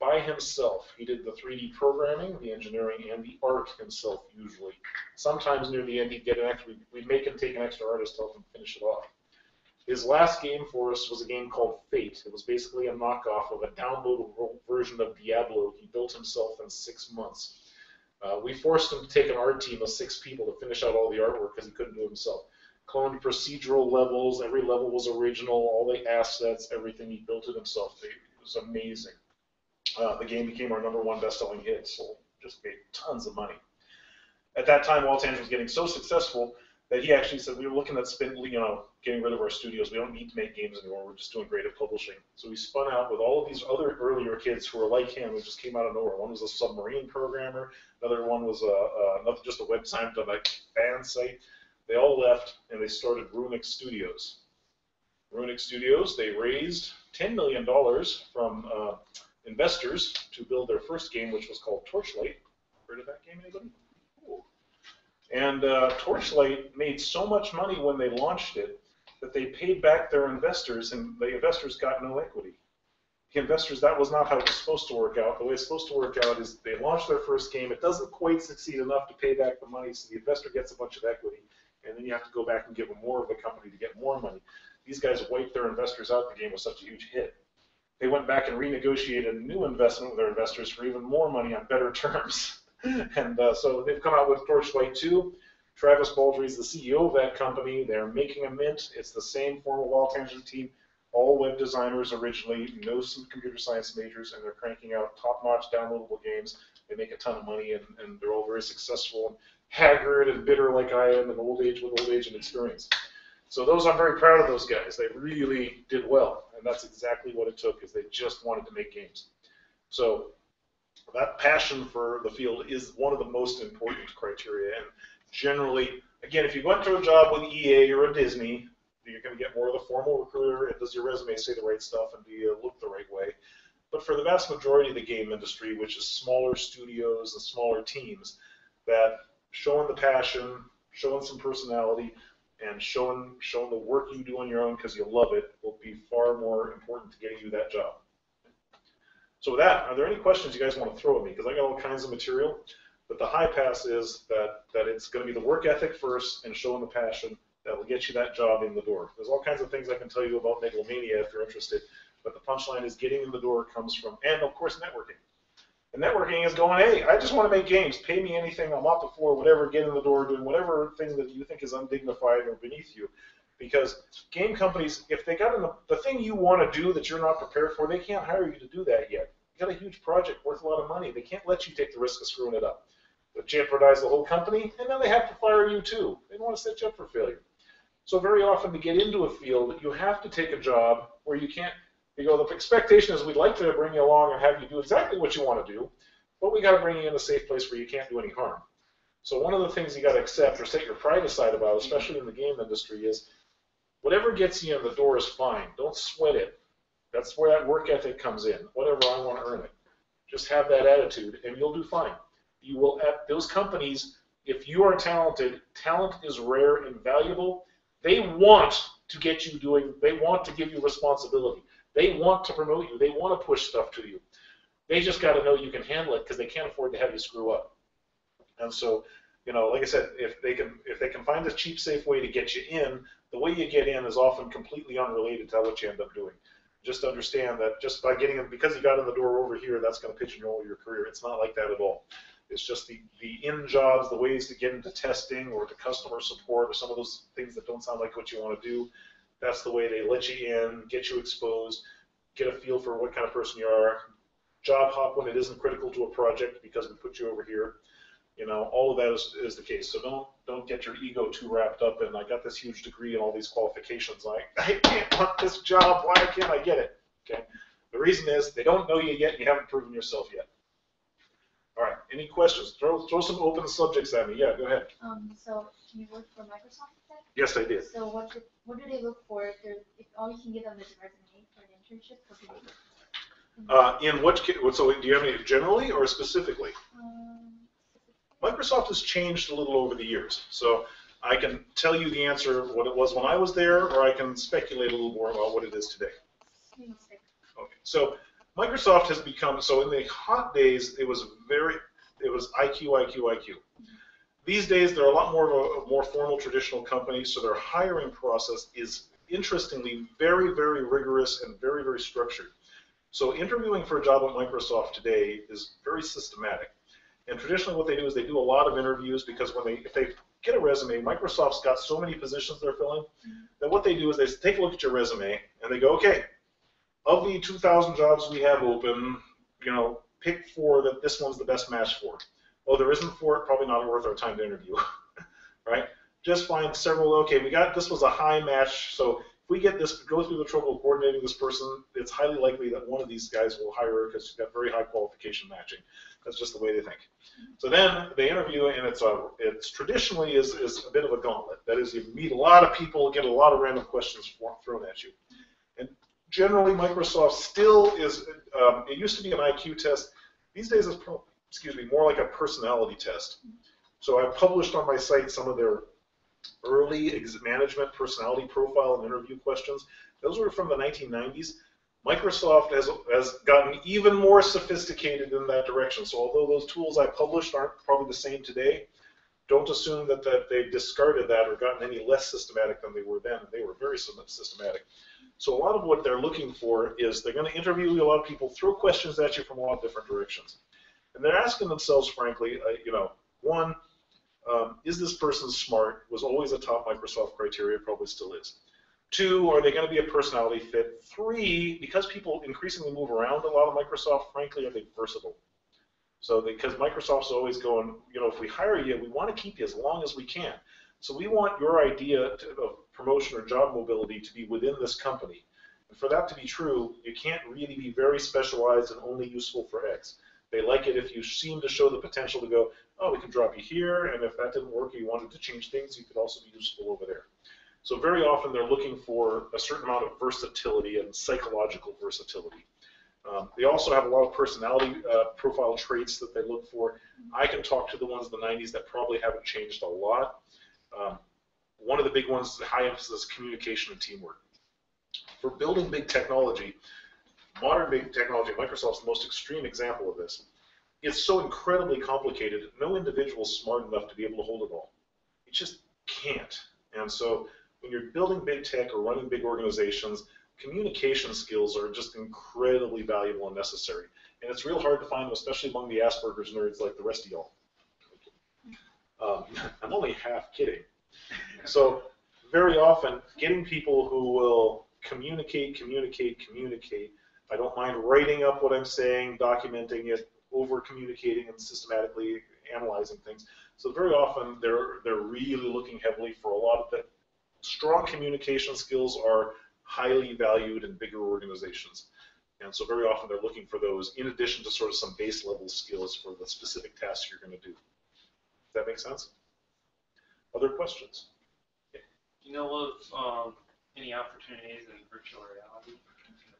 by himself. He did the 3D programming, the engineering, and the art himself usually. Sometimes near the end he'd get an extra, we'd make him take an extra artist to help him finish it off. His last game for us was a game called Fate. It was basically a knockoff of a downloadable version of Diablo he built himself in six months. Uh, we forced him to take an art team of six people to finish out all the artwork because he couldn't do it himself. Cloned procedural levels, every level was original, all the assets, everything. He built it himself. It was amazing. Uh, the game became our number one best-selling hit, sold just made tons of money. At that time, Wild Tangent was getting so successful that he actually said we were looking at spin, you know, getting rid of our studios. We don't need to make games anymore. We're just doing creative publishing. So we spun out with all of these other earlier kids who were like him, who just came out of nowhere. One was a submarine programmer. Another one was a, a just a web on a fan site. They all left and they started Runic Studios. Runic Studios. They raised ten million dollars from uh, investors to build their first game, which was called Torchlight. Heard of that game, anybody? Cool. And uh, Torchlight made so much money when they launched it that they paid back their investors, and the investors got no equity. The investors, that was not how it was supposed to work out. The way it's supposed to work out is they launch their first game, it doesn't quite succeed enough to pay back the money, so the investor gets a bunch of equity, and then you have to go back and give them more of the company to get more money. These guys wiped their investors out. The game was such a huge hit. They went back and renegotiated a new investment with their investors for even more money on better terms. and uh, so they've come out with Torchlight 2. Travis Baldree is the CEO of that company. They're making a mint. It's the same former Wild Tangent team, all web designers originally, no some computer science majors, and they're cranking out top-notch downloadable games. They make a ton of money, and, and they're all very successful and haggard and bitter like I am, and old age with old age and experience. So those I'm very proud of those guys. They really did well, and that's exactly what it took. Is they just wanted to make games. So that passion for the field is one of the most important criteria. And generally, again, if you went to a job with EA or a Disney, you're going to get more of the formal recruiter. And does your resume say the right stuff and do you look the right way? But for the vast majority of the game industry, which is smaller studios and smaller teams, that showing the passion, showing some personality, and showing showing the work you do on your own because you love it will be far more important to getting you that job. So with that, are there any questions you guys want to throw at me? Because I got all kinds of material. But the high pass is that that it's going to be the work ethic first and showing the passion that will get you that job in the door. There's all kinds of things I can tell you about megalomania if you're interested. But the punchline is getting in the door comes from, and of course networking. And networking is going, hey, I just want to make games. Pay me anything. I'm off the floor, whatever. Get in the door, doing whatever thing that you think is undignified or beneath you. Because game companies, if they got in the, the thing you want to do that you're not prepared for, they can't hire you to do that yet. You got a huge project worth a lot of money. They can't let you take the risk of screwing it up. They jeopardize the whole company, and then they have to fire you too. They want to set you up for failure. So very often to get into a field, you have to take a job where you can't you go, the expectation is we'd like to bring you along and have you do exactly what you want to do, but we got to bring you in a safe place where you can't do any harm. So one of the things you got to accept or set your pride aside about, especially in the game industry, is whatever gets you in the door is fine. Don't sweat it. That's where that work ethic comes in. Whatever I want to earn it. Just have that attitude, and you'll do fine. You will at those companies. If you are talented, talent is rare and valuable. They want to get you doing. They want to give you responsibility. They want to promote you. They want to push stuff to you. They just got to know you can handle it because they can't afford to have you screw up. And so, you know, like I said, if they can if they can find a cheap, safe way to get you in, the way you get in is often completely unrelated to what you end up doing. Just understand that just by getting in, because you got in the door over here, that's going to pigeonhole your career. It's not like that at all. It's just the, the in jobs, the ways to get into testing or to customer support or some of those things that don't sound like what you want to do. That's the way they let you in, get you exposed, get a feel for what kind of person you are. Job hop when it isn't critical to a project because we put you over here. You know, all of that is, is the case. So don't don't get your ego too wrapped up in I got this huge degree and all these qualifications. I, I can't want this job. Why can't I get it? Okay. The reason is they don't know you yet and you haven't proven yourself yet. All right. Any questions? Throw throw some open subjects at me. Yeah, go ahead. Um, so can you work for Microsoft? Yes, I did. So what, do- what do they look for if they're, if all you can give them is a resume for an internship? What do they look for? Uh, in what, so do you have any generally or specifically? Um, Microsoft has changed a little over the years. So I can tell you the answer, what it was when I was there, or I can speculate a little more about what it is today. Okay. So Microsoft has become, so in the hot days, it was very, it was IQ, IQ, IQ. These days, they're a lot more of a, a more formal traditional company, so their hiring process is interestingly very, very rigorous and very, very structured. So interviewing for a job at Microsoft today is very systematic. And traditionally what they do is they do a lot of interviews because when they, if they get a resume, Microsoft's got so many positions they're filling, mm-hmm. that what they do is they take a look at your resume and they go, okay, of the 2,000 jobs we have open, you know, pick four that this one's the best match for. Oh, there isn't four, probably not worth our time to interview, right? Just find several, okay, we got, this was a high match, so if we get this, go through the trouble of coordinating this person, it's highly likely that one of these guys will hire her because she's got very high qualification matching. That's just the way they think. So then they interview, and it's a, it's traditionally is, is a bit of a gauntlet. That is, you meet a lot of people, get a lot of random questions thrown at you. And generally, Microsoft still is, um, it used to be an IQ test. These days, it's, pro- excuse me, more like a personality test. So I published on my site some of their early management personality profile and interview questions. Those were from the 1990s. Microsoft has, has gotten even more sophisticated in that direction. So although those tools I published aren't probably the same today, don't assume that, that they've discarded that or gotten any less systematic than they were then. They were very systematic. So a lot of what they're looking for is they're going to interview a lot of people, throw questions at you from a lot of different directions. And they're asking themselves, frankly, uh, you know, one, um, is this person smart? Was always a top Microsoft criteria, probably still is. Two, are they going to be a personality fit? Three, because people increasingly move around a lot of Microsoft, frankly, are they versatile? So because Microsoft's always going, you know, if we hire you, we want to keep you as long as we can. So we want your idea to, of promotion or job mobility to be within this company. And for that to be true, you can't really be very specialized and only useful for X. They like it if you seem to show the potential to go, oh, we can drop you here, and if that didn't work or you wanted to change things, you could also be useful over there. So very often they're looking for a certain amount of versatility and psychological versatility. Um, they also have a lot of personality uh, profile traits that they look for. I can talk to the ones in the 90s that probably haven't changed a lot. Um, one of the big ones, high emphasis communication and teamwork. For building big technology, modern technology, Microsoft's the most extreme example of this. It's so incredibly complicated, no individual is smart enough to be able to hold it all. It just can't. And so when you're building big tech or running big organizations, communication skills are just incredibly valuable and necessary. And it's real hard to find them, especially among the Asperger's nerds like the rest of y'all. Um, I'm only half kidding. So very often, getting people who will communicate, communicate, communicate. I don't mind writing up what I'm saying, documenting it, over communicating and systematically analyzing things. So very often they're they're really looking heavily for a lot of the strong communication skills are highly valued in bigger organizations. And so very often they're looking for those in addition to sort of some base level skills for the specific tasks you're going to do. Does that make sense? Other questions? Do you know of um, any opportunities in virtual reality,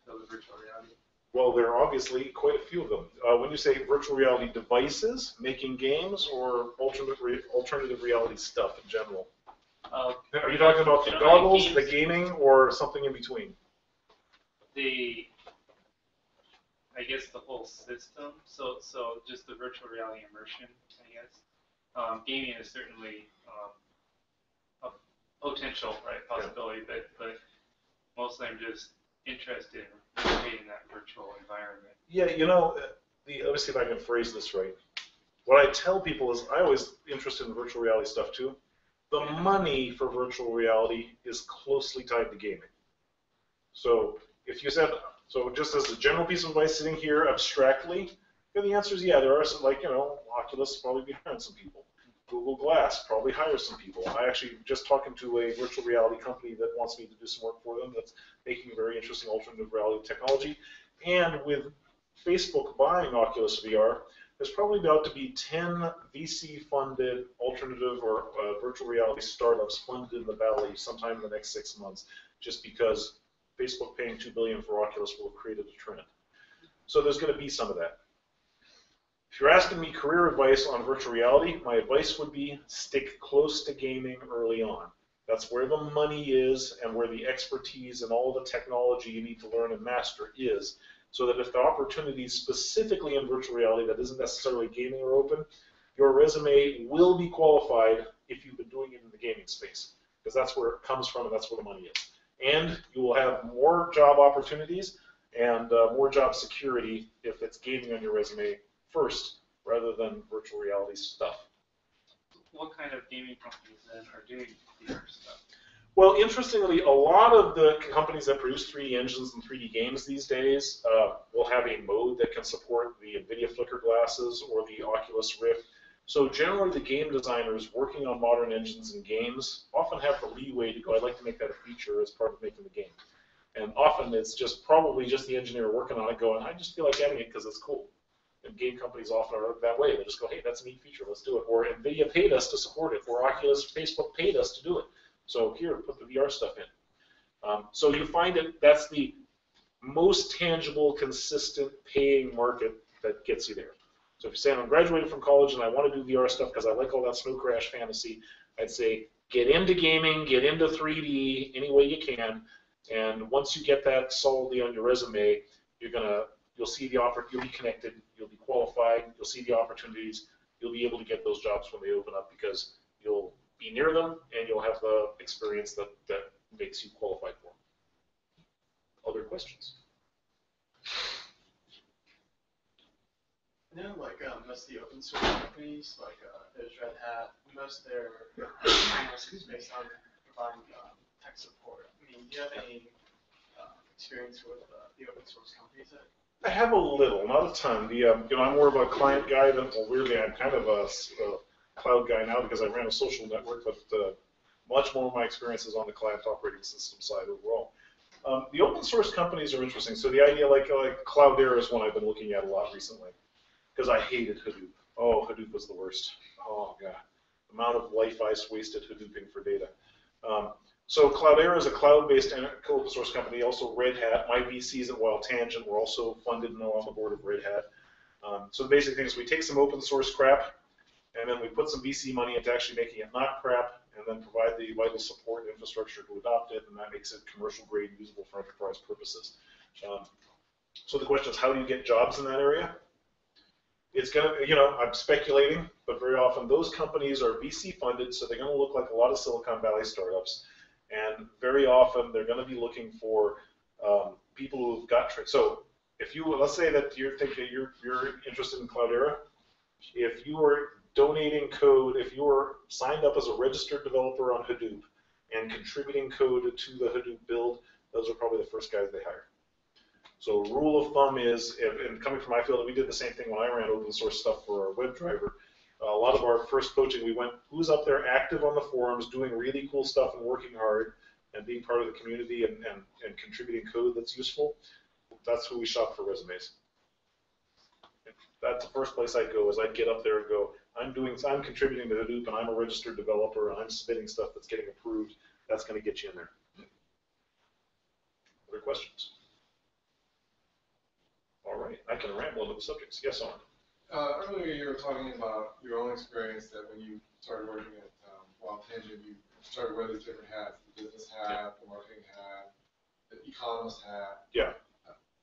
in the field of virtual reality? Well, there are obviously quite a few of them. Uh, when you say virtual reality devices, making games, or alternate re- alternative reality stuff in general? Uh, Are you talking about the goggles, the gaming, or something in between? the, I guess the whole system. So, so just the virtual reality immersion, I guess. Um, gaming is certainly um, a potential, right, possibility, but, but mostly I'm just interested in creating that virtual environment. Yeah, you know, uh, the, let me see if I can phrase this right. What I tell people is I was interested in virtual reality stuff too. The money for virtual reality is closely tied to gaming. So if you said, so just as a general piece of advice sitting here abstractly, then the answer is yeah, there are some, like, you know, Oculus probably behind some people. Google Glass probably hires some people. I actually just talking to a virtual reality company that wants me to do some work for them that's making a very interesting alternative reality technology. And with Facebook buying Oculus VR, there's probably about to be 10 VC-funded alternative or uh, virtual reality startups funded in the Valley sometime in the next six months, just because Facebook paying 2 billion for Oculus will have created a trend. So there's going to be some of that. If you're asking me career advice on virtual reality, my advice would be stick close to gaming early on. That's where the money is and where the expertise and all the technology you need to learn and master is. So that if the opportunity is specifically in virtual reality that isn't necessarily gaming or open, your resume will be qualified if you've been doing it in the gaming space. Because that's where it comes from and that's where the money is. And you will have more job opportunities and uh, more job security if it's gaming on your resume first rather than virtual reality stuff. What kind of gaming companies then are doing VR stuff? Well, interestingly, a lot of the companies that produce 3D engines and 3D games these days uh, will have a mode that can support the NVIDIA Flicker glasses or the Oculus Rift. So generally, the game designers working on modern engines and games often have the leeway to go, I'd like to make that a feature as part of making the game. And often it's just probably just the engineer working on it going, I just feel like adding it because it's cool. Game companies often are that way. They just go, hey, that's a neat feature, let's do it. Or NVIDIA paid us to support it, or Oculus, Facebook paid us to do it. So here, put the VR stuff in. Um, so you find it, that's the most tangible, consistent paying market that gets you there. So if you're saying I'm graduating from college and I want to do VR stuff because I like all that snow crash fantasy, I'd say get into gaming, get into 3D any way you can, and once you get that solidly on your resume, you're gonna you'll see the offer, you'll be connected, you'll be qualified, you'll see the opportunities, you'll be able to get those jobs when they open up because you'll be near them and you'll have the experience that, that makes you qualified for. Other questions? I know, like, um, most of the open source companies, like, uh, there's Red Hat, most of their analysis is based on providing, um, tech support. I mean, do you have any, uh, experience with, uh, the open source companies that I have a little, not a ton. The um, you know I'm more of a client guy than well, weirdly I'm kind of a, cloud guy now because I ran a social network, but uh, much more of my experience is on the client operating system side overall. Um, the open source companies are interesting. So the idea like like Cloudera is one I've been looking at a lot recently because I hated Hadoop. Oh, Hadoop was the worst. Oh god, amount of life I wasted Hadooping for data. Um, so Cloudera is a cloud-based open source company. Also Red Hat. My VCs at Wild Tangent were also funded and on the board of Red Hat. Um, so the basic thing is we take some open source crap, and then we put some VC money into actually making it not crap, and then provide the vital support infrastructure to adopt it, and that makes it commercial grade, usable for enterprise purposes. Um, so the question is, how do you get jobs in that area? It's gonna, you know, I'm speculating, but very often those companies are VC funded, so they're gonna look like a lot of Silicon Valley startups. And very often they're going to be looking for um, people who've got tra- so if you let's say that you're thinking you're you're interested in Cloudera, if you are donating code, if you are signed up as a registered developer on Hadoop and contributing code to the Hadoop build, those are probably the first guys they hire. So rule of thumb is, if, and coming from my field, we did the same thing when I ran open source stuff for our WebDriver a lot of our first coaching, we went, who's up there active on the forums, doing really cool stuff and working hard, and being part of the community and, and, and contributing code that's useful. That's who we shop for resumes. That's the first place I'd go, is I'd get up there and go, I'm doing, I'm contributing to Hadoop, and I'm a registered developer, and I'm submitting stuff that's getting approved. That's going to get you in there. Other questions? All right, I can ramble into the subjects. Yes, on. Uh, earlier you were talking about your own experience that when you started working at um, Wild Tangent, you started wearing these different hats, the business hat, the marketing hat, the economist hat. Yeah.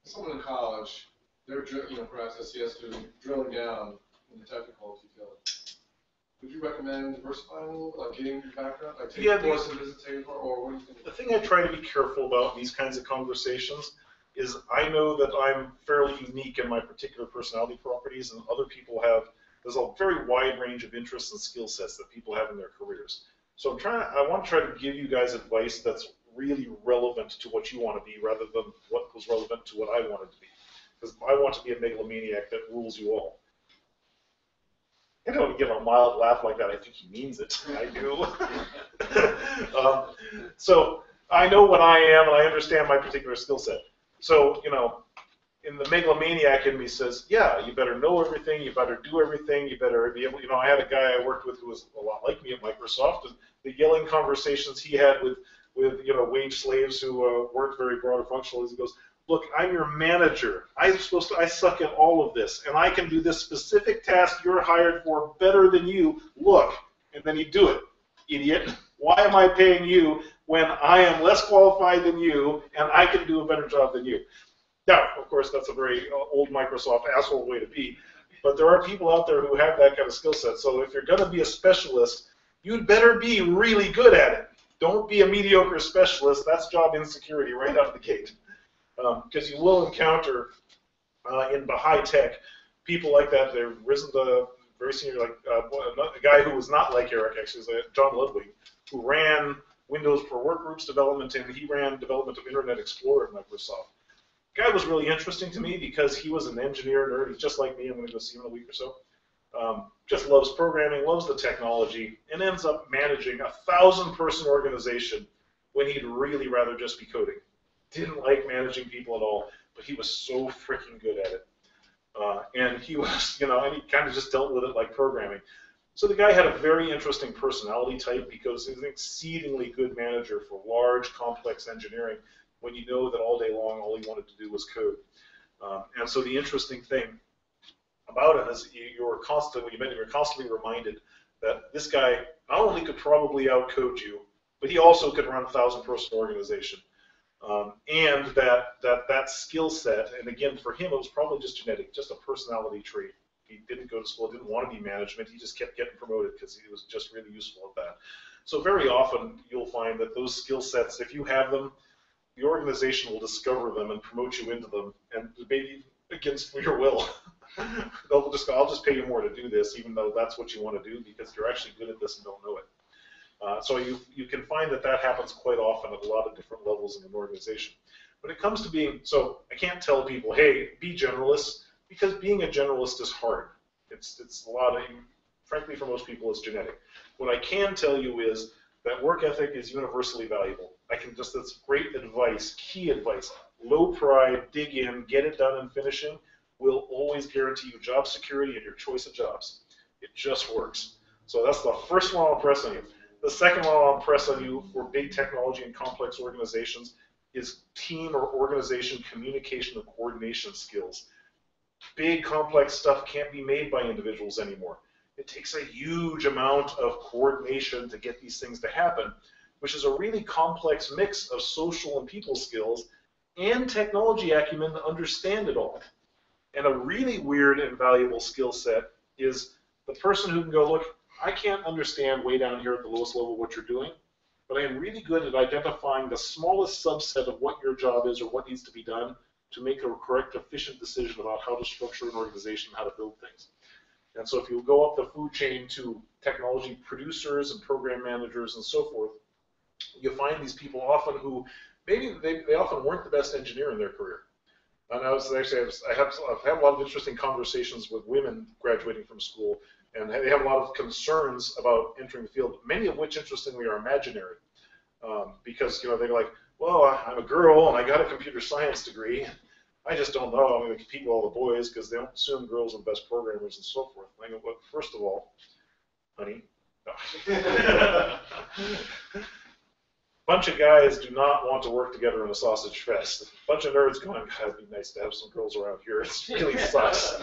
Someone in college, they're, you know, perhaps a CS student, drilling down in the technical detail. Would you recommend diversifying a little, like getting your background, like taking Yeah, courses in business or what do you think? The thing I try to be careful about in these kinds of conversations is I know that I'm fairly unique in my particular personality properties, and other people have. There's a very wide range of interests and skill sets that people have in their careers. So I'm trying. I want to try to give you guys advice that's really relevant to what you want to be, rather than what was relevant to what I wanted to be. Because I want to be a megalomaniac that rules you all. I don't give a mild laugh like that. I think he means it. I do. um, so I know what I am, and I understand my particular skill set. So, you know, in the megalomaniac in me says, yeah, you better know everything, you better do everything, you better be able, you know, I had a guy I worked with who was a lot like me at Microsoft, and the yelling conversations he had with, with, you know, wage slaves who uh, weren't very broad functional, he goes, look, I'm your manager. I'm supposed to, I suck at all of this, and I can do this specific task you're hired for better than you. Look, and then you do it, idiot. Why am I paying you when I am less qualified than you and I can do a better job than you? Now, of course, that's a very uh, old Microsoft asshole way to be, but there are people out there who have that kind of skill set. So if you're going to be a specialist, you'd better be really good at it. Don't be a mediocre specialist. That's job insecurity right out of the gate. Because you will encounter uh, in high tech people like that. They've risen to very senior, like uh, a guy who was not like Eric, actually, is uh, John Ludwig, who ran Windows for Workgroups development, and he ran development of Internet Explorer at Microsoft guy was really interesting to me because he was an engineer nerd. He's just like me. I'm going to go see him in a week or so. Um, just loves programming, loves the technology, and ends up managing a thousand person organization when he'd really rather just be coding. Didn't like managing people at all, but he was so freaking good at it. Uh, and he was, you know, and he kind of just dealt with it like programming. So the guy had a very interesting personality type because he's an exceedingly good manager for large, complex engineering when you know that all day long all he wanted to do was code. Um, and so the interesting thing about him is you were constantly, you mentioned, you're constantly reminded that this guy not only could probably outcode you, but he also could run a thousand person organization. Um, and that that that skill set, and again for him it was probably just genetic, just a personality trait. He didn't go to school, didn't want to be management. He just kept getting promoted because he was just really useful at that. So very often you'll find that those skill sets, if you have them, the organization will discover them and promote you into them, and maybe against your will. They'll just I'll just pay you more to do this, even though that's what you want to do, because you're actually good at this and don't know it. Uh, so you, you can find that that happens quite often at a lot of different levels in an organization. When it comes to being, so I can't tell people, hey, be generalists, because being a generalist is hard. It's, it's a lot of, frankly, for most people, it's genetic. What I can tell you is that work ethic is universally valuable. I can just, that's great advice, key advice. Low pride, dig in, get it done and finishing will always guarantee you job security and your choice of jobs. It just works. So that's the first one I'll press on you. The second one I'll press on you for big technology and complex organizations is team or organization communication and coordination skills. Big complex stuff can't be made by individuals anymore. It takes a huge amount of coordination to get these things to happen which is a really complex mix of social and people skills and technology acumen to understand it all. And a really weird and valuable skill set is the person who can go, look, I can't understand way down here at the lowest level what you're doing, but I am really good at identifying the smallest subset of what your job is or what needs to be done to make a correct, efficient decision about how to structure an organization, how to build things. And so if you go up the food chain to technology producers and program managers and so forth, you find these people often who maybe they, they often weren't the best engineer in their career. And I was actually, I, was, I have I've had a lot of interesting conversations with women graduating from school, and they have a lot of concerns about entering the field, many of which, interestingly, are imaginary. Um, because, you know, they're like, well, I'm a girl and I got a computer science degree. I just don't know. I'm going to compete with all the boys because they don't assume girls are the best programmers and so forth. I go, well, first of all, honey, no. bunch of guys do not want to work together in a sausage fest. A bunch of nerds going, God, it'd be nice to have some girls around here. It really sucks.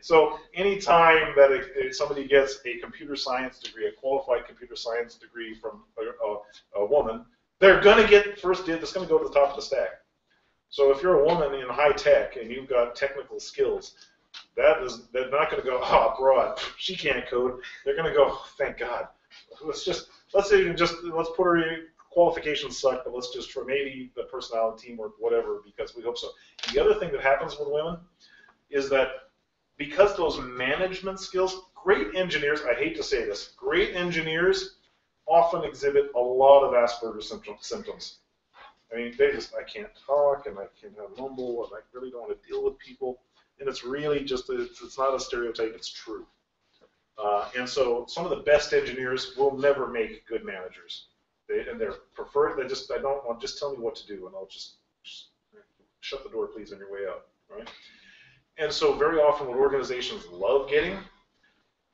so anytime that a, somebody gets a computer science degree, a qualified computer science degree from a, a, a woman, they're going to get first dibs. It's going to go to the top of the stack. So if you're a woman in high tech and you've got technical skills, that is they're not going to go, oh, broad, she can't code. They're going to go, oh, thank God. Let's just let's say just let's put her qualifications suck, but let's just for maybe the personality, teamwork, whatever, because we hope so. And the other thing that happens with women is that because those management skills, great engineers, I hate to say this, great engineers often exhibit a lot of Asperger's symptoms. I mean, they just, I can't talk and I can't mumble and I really don't want to deal with people. And it's really just, it's, it's not a stereotype, it's true. Uh, and so some of the best engineers will never make good managers. They, and they're preferred. They just I don't want just tell me what to do, and I'll just, just shut the door, please, on your way out. right? And so very often what organizations love getting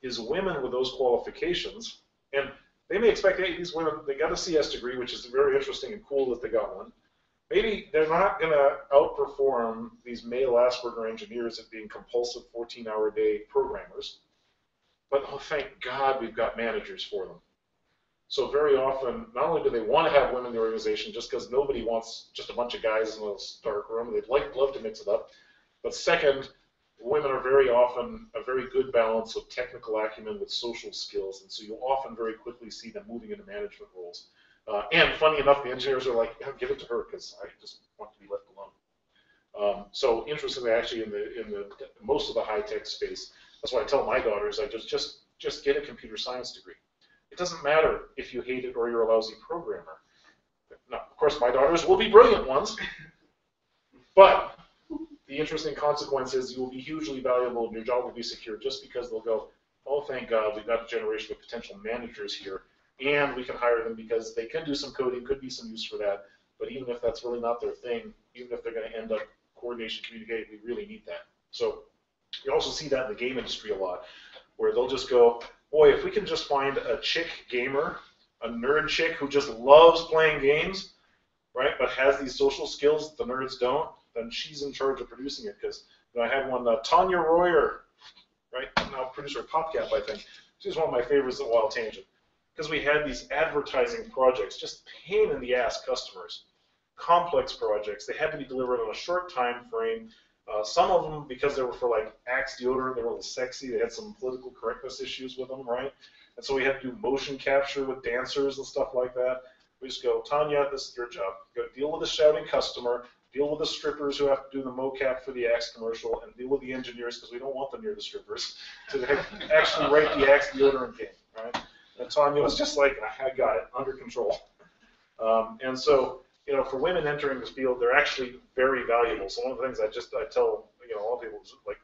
is women with those qualifications. And they may expect, hey, these women, they got a CS degree, which is very interesting and cool that they got one. Maybe they're not going to outperform these male Asperger engineers at being compulsive 14 hour day programmers. But oh, thank God we've got managers for them. So very often, not only do they want to have women in the organization just because nobody wants just a bunch of guys in a dark room, they'd like love to mix it up. But second, women are very often a very good balance of technical acumen with social skills, and so you'll often very quickly see them moving into management roles. Uh, and funny enough, the engineers are like, yeah, give it to her because I just want to be left alone. Um, so interestingly, actually, in the in the most of the high tech space, that's why I tell my daughters, I just just just get a computer science degree. It doesn't matter if you hate it or you're a lousy programmer. Now, of course, my daughters will be brilliant ones, but the interesting consequence is you will be hugely valuable and your job will be secure just because they'll go, oh, thank God, we've got a generation of potential managers here, and we can hire them because they can do some coding, could be some use for that. But even if that's really not their thing, even if they're going to end up coordination, communicating, we really need that. So you also see that in the game industry a lot, where they'll just go, boy, if we can just find a chick gamer, a nerd chick who just loves playing games, right, but has these social skills that the nerds don't, then she's in charge of producing it. Because you know, I had one, uh, Tanya Royer, right, now producer of PopCap, I think. She's one of my favorites at Wild Tangent. Because we had these advertising projects, just pain in the ass customers, complex projects. They had to be delivered on a short time frame. Uh, some of them, because they were for like Axe deodorant, they were a little sexy. They had some political correctness issues with them, right? And so we had to do motion capture with dancers and stuff like that. We just go, Tanya, this is your job. To deal with the shouting customer, deal with the strippers who have to do the mocap for the Axe commercial, and deal with the engineers because we don't want them near the strippers to actually write the Axe deodorant game, right? And Tanya was just like, I got it under control. Um, and so you know, for women entering this field, they're actually very valuable. So one of the things I just I tell you know all people is like,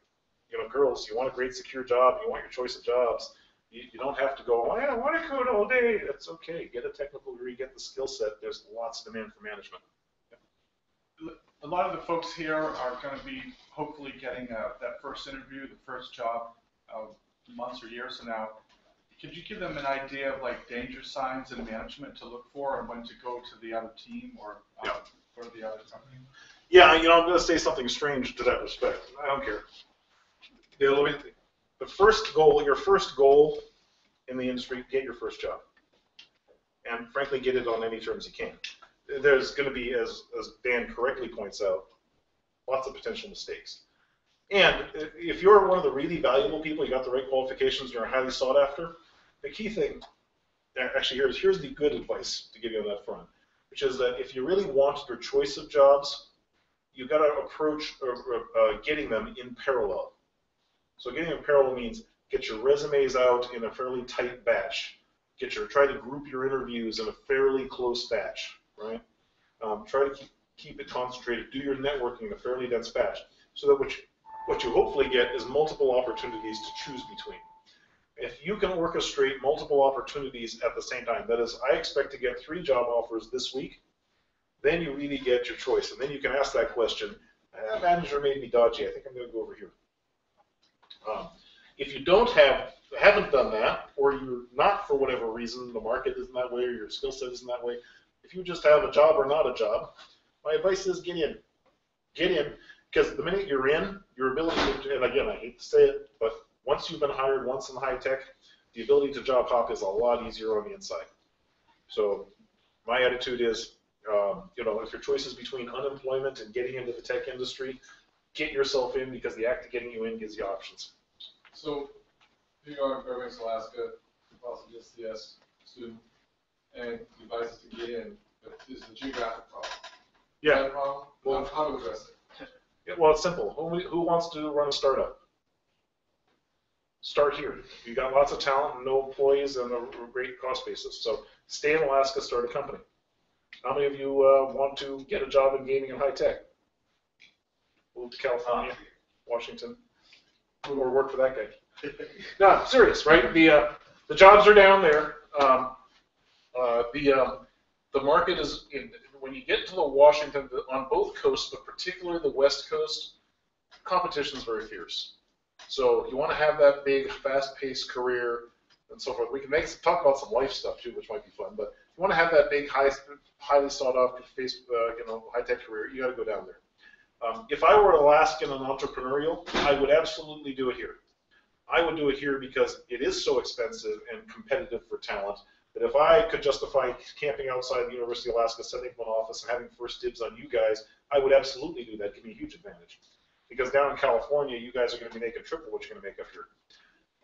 you know, girls, you want a great secure job, you want your choice of jobs. You, you don't have to go, oh, I want to code all day. That's okay. Get a technical degree, get the skill set. There's lots of demand for management. A lot of the folks here are going to be hopefully getting uh, that first interview, the first job, months or years from now. Could you give them an idea of like danger signs and management to look for and when to go to the other team or uh, Yeah. or the other company? Yeah, you know, I'm going to say something strange to that respect. I don't care. The first goal, your first goal in the industry, get your first job. And frankly, get it on any terms you can. There's going to be, as, as Dan correctly points out, lots of potential mistakes. And if you're one of the really valuable people, you got the right qualifications, you're highly sought after, the key thing, actually here's, here's the good advice to give you on that front, which is that if you really want your choice of jobs, you've got to approach uh, uh, getting them in parallel. So getting in parallel means get your resumes out in a fairly tight batch. Get your try to group your interviews in a fairly close batch, right? Um, try to keep, keep it concentrated. Do your networking in a fairly dense batch, so that what you, what you hopefully get is multiple opportunities to choose between. If you can orchestrate multiple opportunities at the same time, that is, I expect to get three job offers this week, then you really get your choice. And then you can ask that question, eh, manager made me dodgy, I think I'm going to go over here. Um, if you don't have, haven't done that, or you're not for whatever reason, the market isn't that way, or your skill set isn't that way, if you just have a job or not a job, my advice is get in. Get in, because the minute you're in, your ability to, and again, I hate to say it, but once you've been hired once in high tech, the ability to job hop is a lot easier on the inside. So my attitude is, um, you know, if your choice is between unemployment and getting into the tech industry, get yourself in because the act of getting you in gives you options. So, are in Fairbanks, Alaska, possibly just CS student, and the advice to get in, but this is a geographic problem. Is Yeah. that a problem? Well- How to address it? Yeah, well, it's simple. Who, who wants to run a startup? Start here. You got lots of talent and no employees and a great cost basis. So stay in Alaska, start a company. How many of you uh, want to get a job in gaming and high tech? Move to California, Washington, or work for that guy. No, I'm serious, right? The uh, the jobs are down there. Um, uh, the um, the market is in, when you get to the Washington on both coasts, but particularly the West Coast. competition's very fierce. So you want to have that big, fast-paced career and so forth. We can make talk about some life stuff too, which might be fun. But you want to have that big, high, highly sought-after, face, uh, you know, high-tech career, you got to go down there. Um, if I were Alaskan and entrepreneurial, I would absolutely do it here. I would do it here because it is so expensive and competitive for talent that if I could justify camping outside the University of Alaska, setting up an office, and having first dibs on you guys, I would absolutely do that. Give me a huge advantage. Because down in California, you guys are going to be making triple what you're going to make up here.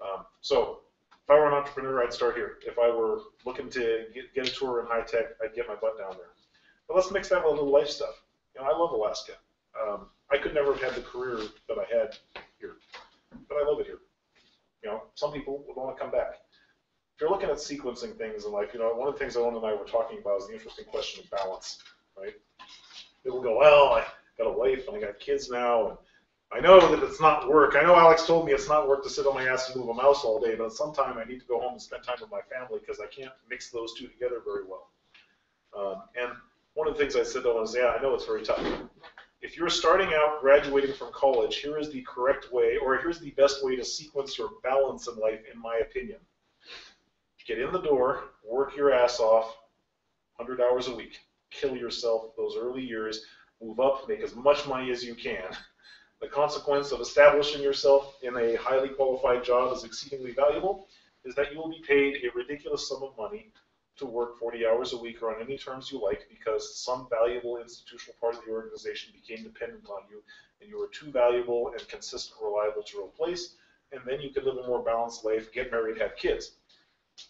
Um, so if I were an entrepreneur, I'd start here. If I were looking to get, get a tour in high tech, I'd get my butt down there. But let's mix that with a little life stuff. You know, I love Alaska. Um, I could never have had the career that I had here, but I love it here. You know, some people would want to come back. If you're looking at sequencing things in life, you know, one of the things Owen and I were talking about is the interesting question of balance, right? People go, well, I got a wife and I got kids now, and I know that it's not work. I know Alex told me it's not work to sit on my ass and move a mouse all day, but sometime I need to go home and spend time with my family because I can't mix those two together very well. Um, and one of the things I said to Owen is, yeah, I know it's very tough if you're starting out graduating from college, here is the correct way, or here's the best way to sequence your balance in life, in my opinion. Get in the door, work your ass off, 100 hours a week. Kill yourself those early years, move up, make as much money as you can. The consequence of establishing yourself in a highly qualified job is exceedingly valuable, is that you will be paid a ridiculous sum of money to work 40 hours a week or on any terms you like because some valuable institutional part of the organization became dependent on you and you were too valuable and consistent reliable to replace, and then you could live a more balanced life, get married, have kids.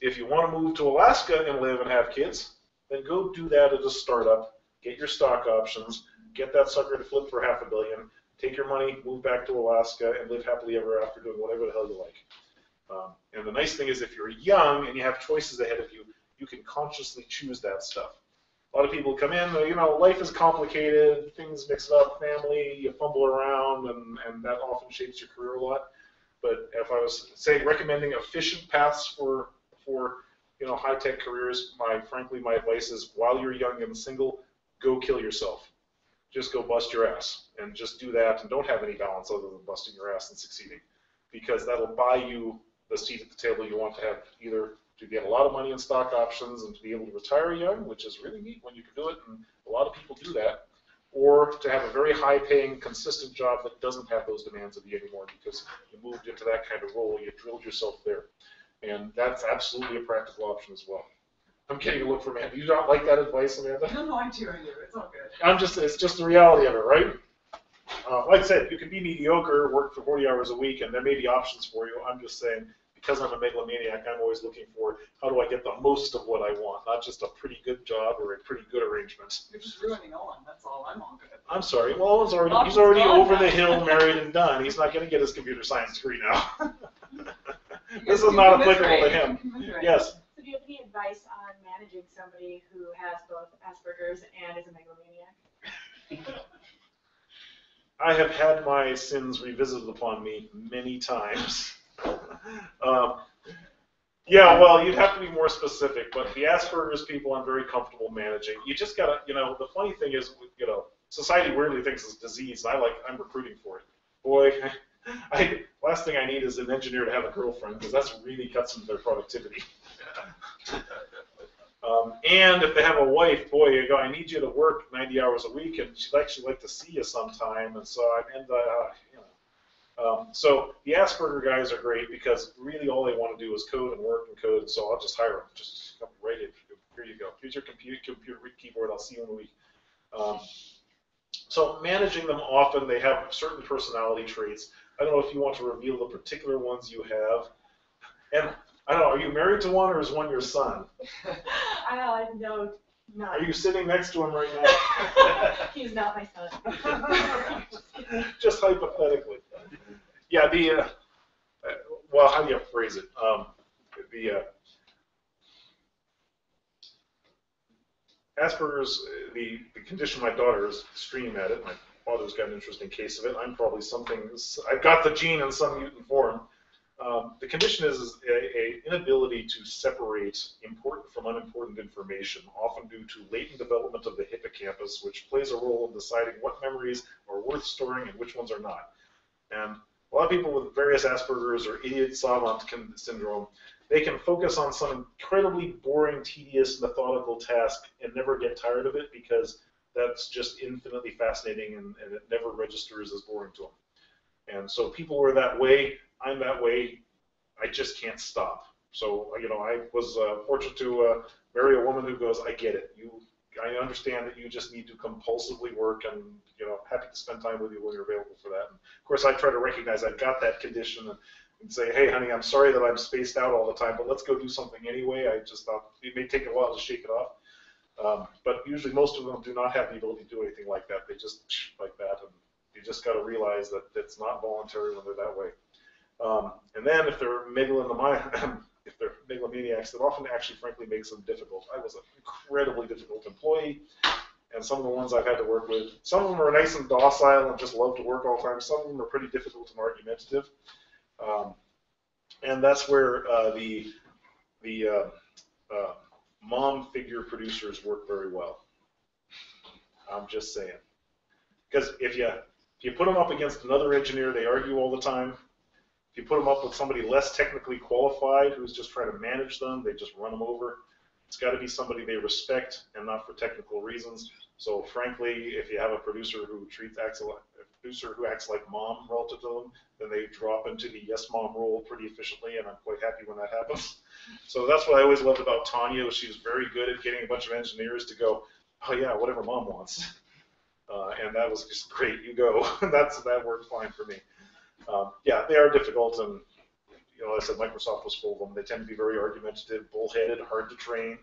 If you want to move to Alaska and live and have kids, then go do that at a startup, get your stock options, get that sucker to flip for half a billion, take your money, move back to Alaska, and live happily ever after doing whatever the hell you like. Um, and the nice thing is if you're young and you have choices ahead of you, you can consciously choose that stuff. A lot of people come in, you know, life is complicated, things mix up, family, you fumble around, and, and that often shapes your career a lot. But if I was say recommending efficient paths for for you know high tech careers, my frankly my advice is while you're young and single, go kill yourself. Just go bust your ass and just do that and don't have any balance other than busting your ass and succeeding. Because that'll buy you the seat at the table you want to have either to get a lot of money in stock options and to be able to retire young, which is really neat when you can do it, and a lot of people do that, or to have a very high paying, consistent job that doesn't have those demands of you anymore because you moved into that kind of role, you drilled yourself there. And that's absolutely a practical option as well. I'm getting a look from Amanda. You don't like that advice, Amanda? No, no, I do, I do, it's all good. I'm just, it's just the reality of it, right? Uh, like I said, you can be mediocre, work for 40 hours a week, and there may be options for you. I'm just saying, because I'm a megalomaniac, I'm always looking for how do I get the most of what I want, not just a pretty good job or a pretty good arrangement. You're just ruining Owen, that's all, I'm all good. I'm sorry. Well, Owen's already Well, he's he's already over now. the hill, married and done. He's not going to get his computer science degree now. This is not can applicable to him. you. Yes. So do you have any advice on managing somebody who has both Asperger's and is a megalomaniac? I have had my sins revisited upon me many times. Um, yeah, well, you'd have to be more specific, but the Asperger's people I'm very comfortable managing. You just gotta, you know, the funny thing is, you know, society weirdly thinks it's disease. and I like, I'm recruiting for it. Boy, I last thing I need is an engineer to have a girlfriend because that's really cuts into their productivity. Um, and if they have a wife, boy, you go, I need you to work 90 hours a week, and she'd actually like to see you sometime. And so I and uh, you know, um, so the Asperger guys are great because really all they want to do is code and work and code. So I'll just hire them. Just come right in. Here you go. Here's your computer, computer keyboard. I'll see you in a week. Um, so managing them often, they have certain personality traits. I don't know if you want to reveal the particular ones you have. And I don't know, are you married to one or is one your son? I know, no, Are you sitting next to him right now? he's not my son. Just hypothetically. Yeah, the, uh, uh, well, how do you phrase it? Um, the, uh, Asperger's, the, the condition my daughter is extreme at it. My father's got an interesting case of it. I'm probably something, I've got the gene in some mutant form. Um, the condition is, is a, a inability to separate important from unimportant information, often due to latent development of the hippocampus, which plays a role in deciding what memories are worth storing and which ones are not. And a lot of people with various Asperger's or idiot savant syndrome, they can focus on some incredibly boring, tedious, methodical task and never get tired of it because that's just infinitely fascinating and, and it never registers as boring to them. And so people are that way, I'm that way, I just can't stop. So, you know, I was uh, fortunate to uh, marry a woman who goes, I get it. You, I understand that you just need to compulsively work and, you know, happy to spend time with you when you're available for that. And of course, I try to recognize I've got that condition and, and say, hey, honey, I'm sorry that I'm spaced out all the time, but let's go do something anyway. I just thought it may take a while to shake it off. Um, but usually most of them do not have the ability to do anything like that. They just like that, and you just got to realize that it's not voluntary when they're that way. Um, and then if they're megalomaniacs, if they're megalomaniacs, that often actually, frankly, makes them difficult. I was an incredibly difficult employee, and some of the ones I've had to work with, some of them are nice and docile and just love to work all the time. Some of them are pretty difficult and argumentative. Um, and that's where uh, the the uh, uh, mom figure producers work very well. I'm just saying. Because if you if you put them up against another engineer, they argue all the time. If you put them up with somebody less technically qualified who's just trying to manage them, they just run them over. It's got to be somebody they respect and not for technical reasons. So frankly, if you have a producer who treats acts like a producer who acts like mom relative to them, then they drop into the yes mom role pretty efficiently, and I'm quite happy when that happens. So that's what I always loved about Tanya. She was very good at getting a bunch of engineers to go, oh yeah, whatever mom wants, uh, and that was just great. You go, that's that worked fine for me. Um, yeah, they are difficult, and you know, I said Microsoft was full of them. They tend to be very argumentative, bullheaded, hard to train.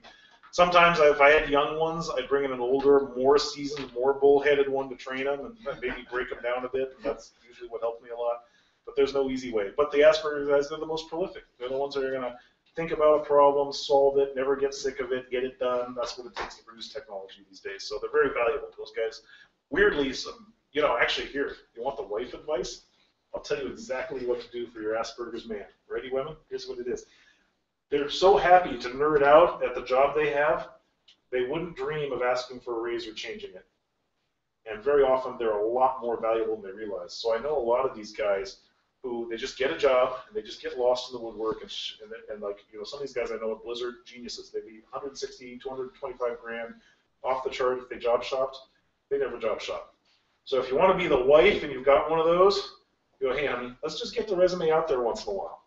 Sometimes, if I had young ones, I'd bring in an older, more seasoned, more bullheaded one to train them and maybe break them down a bit. And that's usually what helped me a lot. But there's no easy way. But the Asperger guys, they're the most prolific. They're the ones that are going to think about a problem, solve it, never get sick of it, get it done. That's what it takes to produce technology these days. So they're very valuable. Those guys, weirdly, some, you know, actually here, you want the wife advice? I'll tell you exactly what to do for your Asperger's man. Ready, women? Here's what it is. They're so happy to nerd out at the job they have, they wouldn't dream of asking for a raise or changing it. And very often they're a lot more valuable than they realize. So I know a lot of these guys who they just get a job and they just get lost in the woodwork and, sh- and, and like you know some of these guys I know are Blizzard geniuses. They'd be 160, 225 grand off the chart if they job shopped. They never job shop. So if you want to be the wife and you've got one of those, go, hey honey, let's just get the resume out there once in a while.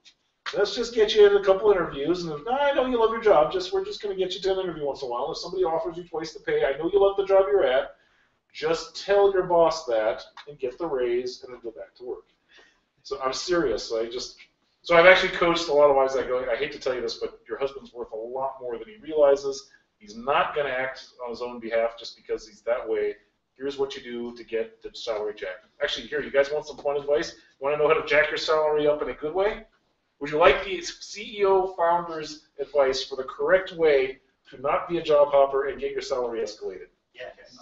Let's just get you in a couple interviews, and no, I know you love your job. Just we're just going to get you to an interview once in a while. If somebody offers you twice the pay, I know you love the job you're at. Just tell your boss that and get the raise, and then go back to work. So I'm serious. I just so I've actually coached a lot of wives. I go, I hate to tell you this, but your husband's worth a lot more than he realizes. He's not going to act on his own behalf just because he's that way. Here's what you do to get the salary jack. Actually, here, you guys want some fun advice? Want to know how to jack your salary up in a good way? Would you like the CEO founder's advice for the correct way to not be a job hopper and get your salary escalated?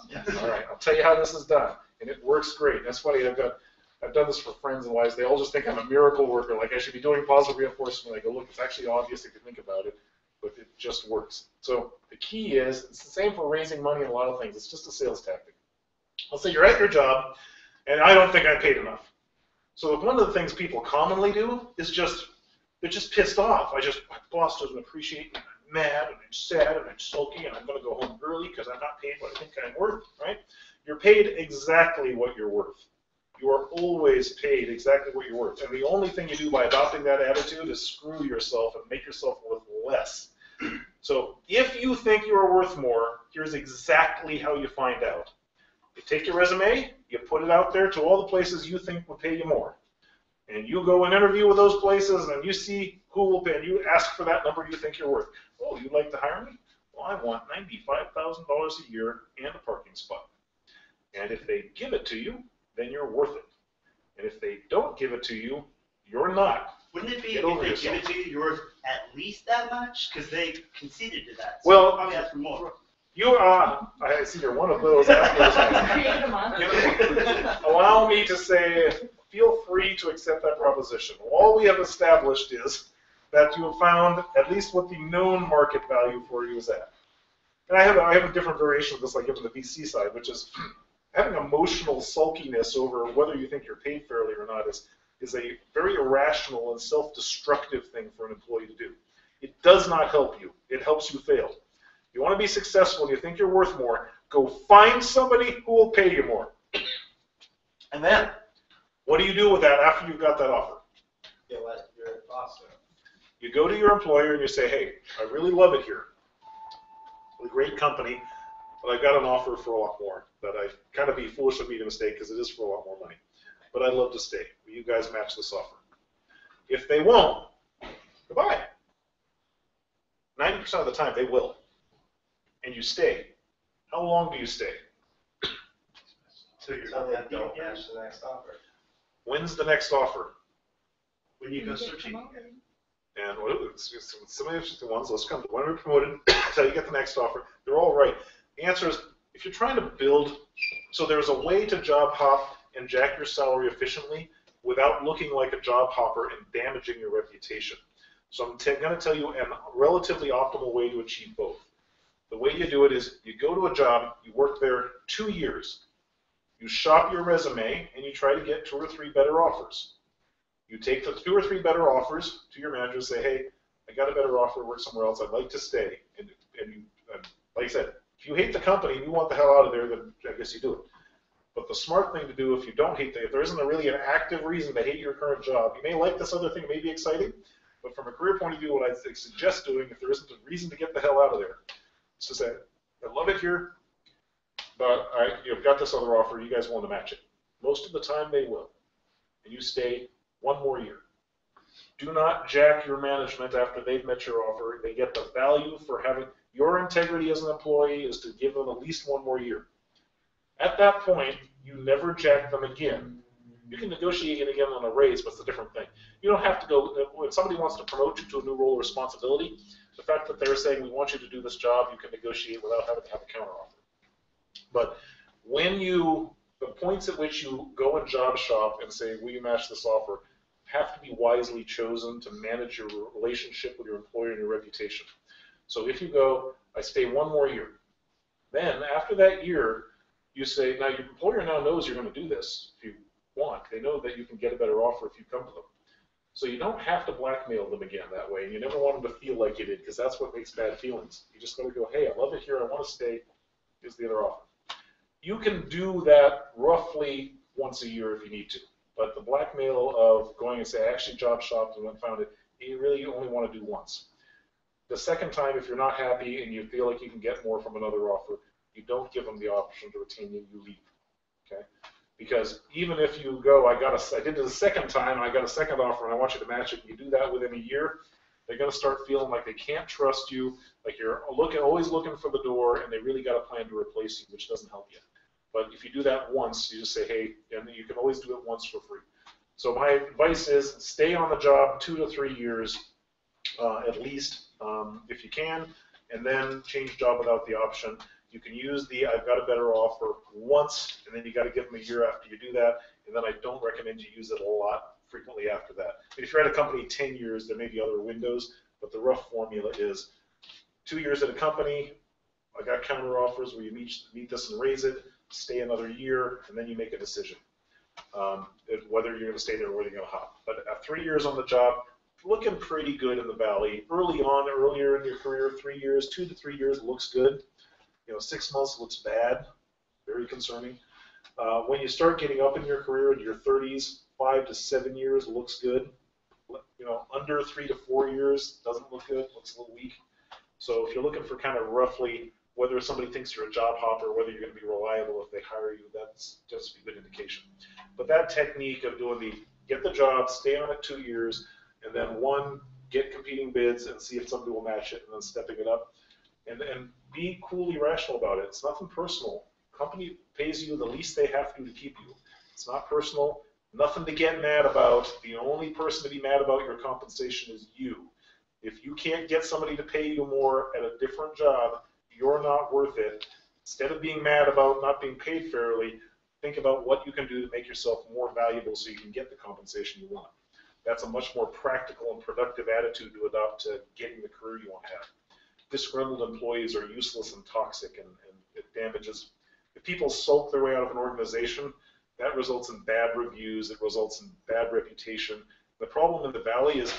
Yes. All right, I'll tell you how this is done, and it works great. That's funny. I've got, I've done this for friends and wives. They all just think I'm a miracle worker, like I should be doing positive reinforcement. I go, look, it's actually obvious if you think about it, but it just works. So the key is, it's the same for raising money in a lot of things. It's just a sales tactic. Let's say you're at your job, and I don't think I'm paid enough. So one of the things people commonly do is just they're just pissed off. I just my boss doesn't appreciate me. I'm mad and I'm sad and I'm sulky and I'm going to go home early because I'm not paid what I think I'm worth. Right? You're paid exactly what you're worth. You are always paid exactly what you're worth. And the only thing you do by adopting that attitude is screw yourself and make yourself worth less. So if you think you are worth more, here's exactly how you find out. You take your resume, you put it out there to all the places you think will pay you more and you go and interview with those places and you see who will pay and you ask for that number you think you're worth. Oh, you'd like to hire me? Well, I want $95,000 a year and a parking spot. And if they give it to you, then you're worth it. And if they don't give it to you, you're not. Wouldn't it be Get if they yourself. give it to you, you're worth at least that much? Because they conceded to that. So Well- probably ask for more. You are, I see you're one of those. Create. Allow me to say, feel free to accept that proposition. All we have established is that you have found at least what the known market value for you is at. And I have, a, I have a different variation of this, like given the VC side, which is having emotional sulkiness over whether you think you're paid fairly or not is is a very irrational and self-destructive thing for an employee to do. It does not help you. It helps you fail. You want to be successful and you think you're worth more, go find somebody who will pay you more. And then, what do you do with that after you've got that offer? You let your boss know. You go to your employer and you say, hey, I really love it here. It's a great company, but I've got an offer for a lot more that I kind of be foolish of me to mistake because it is for a lot more money. But I'd love to stay. Will you guys match this offer? If they won't, goodbye. 90% of the time they will. And you stay. How long do you stay? So you're Tell not them happy don't the next offer. When's the next offer? When you go get searching again. promoted. And what it's, it's some of the interesting ones, let's come to when we're promoted, until you get the next offer. They're all right. The answer is if you're trying to build, so there's a way to job hop and jack your salary efficiently without looking like a job hopper and damaging your reputation. So I'm t- going to tell you a relatively optimal way to achieve both. The way you do it is you go to a job, you work there two years, you shop your resume, and you try to get two or three better offers. You take the two or three better offers to your manager and say, hey, I got a better offer, work somewhere else, I'd like to stay. And, and you, like I said, if you hate the company and you want the hell out of there, then I guess you do it. But the smart thing to do if you don't hate the, if there isn't a really an active reason to hate your current job, you may like this other thing, it may be exciting, but from a career point of view, what I suggest doing, if there isn't a reason to get the hell out of there, to say, I love it here, but I, you've got this other offer, you guys want to match it. Most of the time they will. And you stay one more year. Do not jack your management after they've met your offer. They get the value for having your integrity as an employee is to give them at least one more year. At that point, you never jack them again. You can negotiate it again on a raise, but it's a different thing. You don't have to go, when somebody wants to promote you to a new role of responsibility, the fact that they're saying, we want you to do this job, you can negotiate without having to have a counteroffer. But when you, the points at which you go and job shop and say, will you match this offer, have to be wisely chosen to manage your relationship with your employer and your reputation. So if you go, I stay one more year, then after that year, you say, now your employer now knows you're going to do this if you want. They know that you can get a better offer if you come to them. So you don't have to blackmail them again that way, and you never want them to feel like you did, because that's what makes bad feelings. You just got to go, hey, I love it here, I want to stay, here's the other offer. You can do that roughly once a year if you need to, but the blackmail of going and say, I actually job shopped and went found it, you really only want to do once. The second time, if you're not happy and you feel like you can get more from another offer, you don't give them the option to retain you, you leave. Okay? Because even if you go, I got a, I did it the second time, and I got a second offer, and I want you to match it, and you do that within a year, they're going to start feeling like they can't trust you, like you're looking, always looking for the door, and they really got a plan to replace you, which doesn't help you. But if you do that once, you just say, hey, and you can always do it once for free. So my advice is stay on the job two to three years, uh, at least, um, if you can, and then change job without the option. You can use the I've got a better offer once, and then you got to give them a year after you do that. And then I don't recommend you use it a lot frequently after that. If you're at a company 10 years, there may be other windows, but the rough formula is two years at a company, I got counter offers where you meet, meet this and raise it, stay another year, and then you make a decision. Um, whether you're going to stay there or whether you're going to hop. But at three years on the job, looking pretty good in the valley. Early on, earlier in your career, three years, two to three years looks good. You know, six months looks bad, very concerning. Uh, when you start getting up in your career in your 30s, five to seven years looks good. You know, under three to four years doesn't look good, looks a little weak. So if you're looking for kind of roughly whether somebody thinks you're a job hopper, whether you're going to be reliable if they hire you, that's just a good indication. But that technique of doing the get the job, stay on it two years, and then one, get competing bids and see if somebody will match it, and then stepping it up. And, and be coolly rational about it. It's nothing personal. Company pays you the least they have to to keep you. It's not personal. Nothing to get mad about. The only person to be mad about your compensation is you. If you can't get somebody to pay you more at a different job, you're not worth it. Instead of being mad about not being paid fairly, think about what you can do to make yourself more valuable so you can get the compensation you want. That's a much more practical and productive attitude to adopt to getting the career you want to have. Disgruntled employees are useless and toxic, and, and it damages. If people sulk their way out of an organization, That results in bad reviews, it results in bad reputation. The problem in the valley is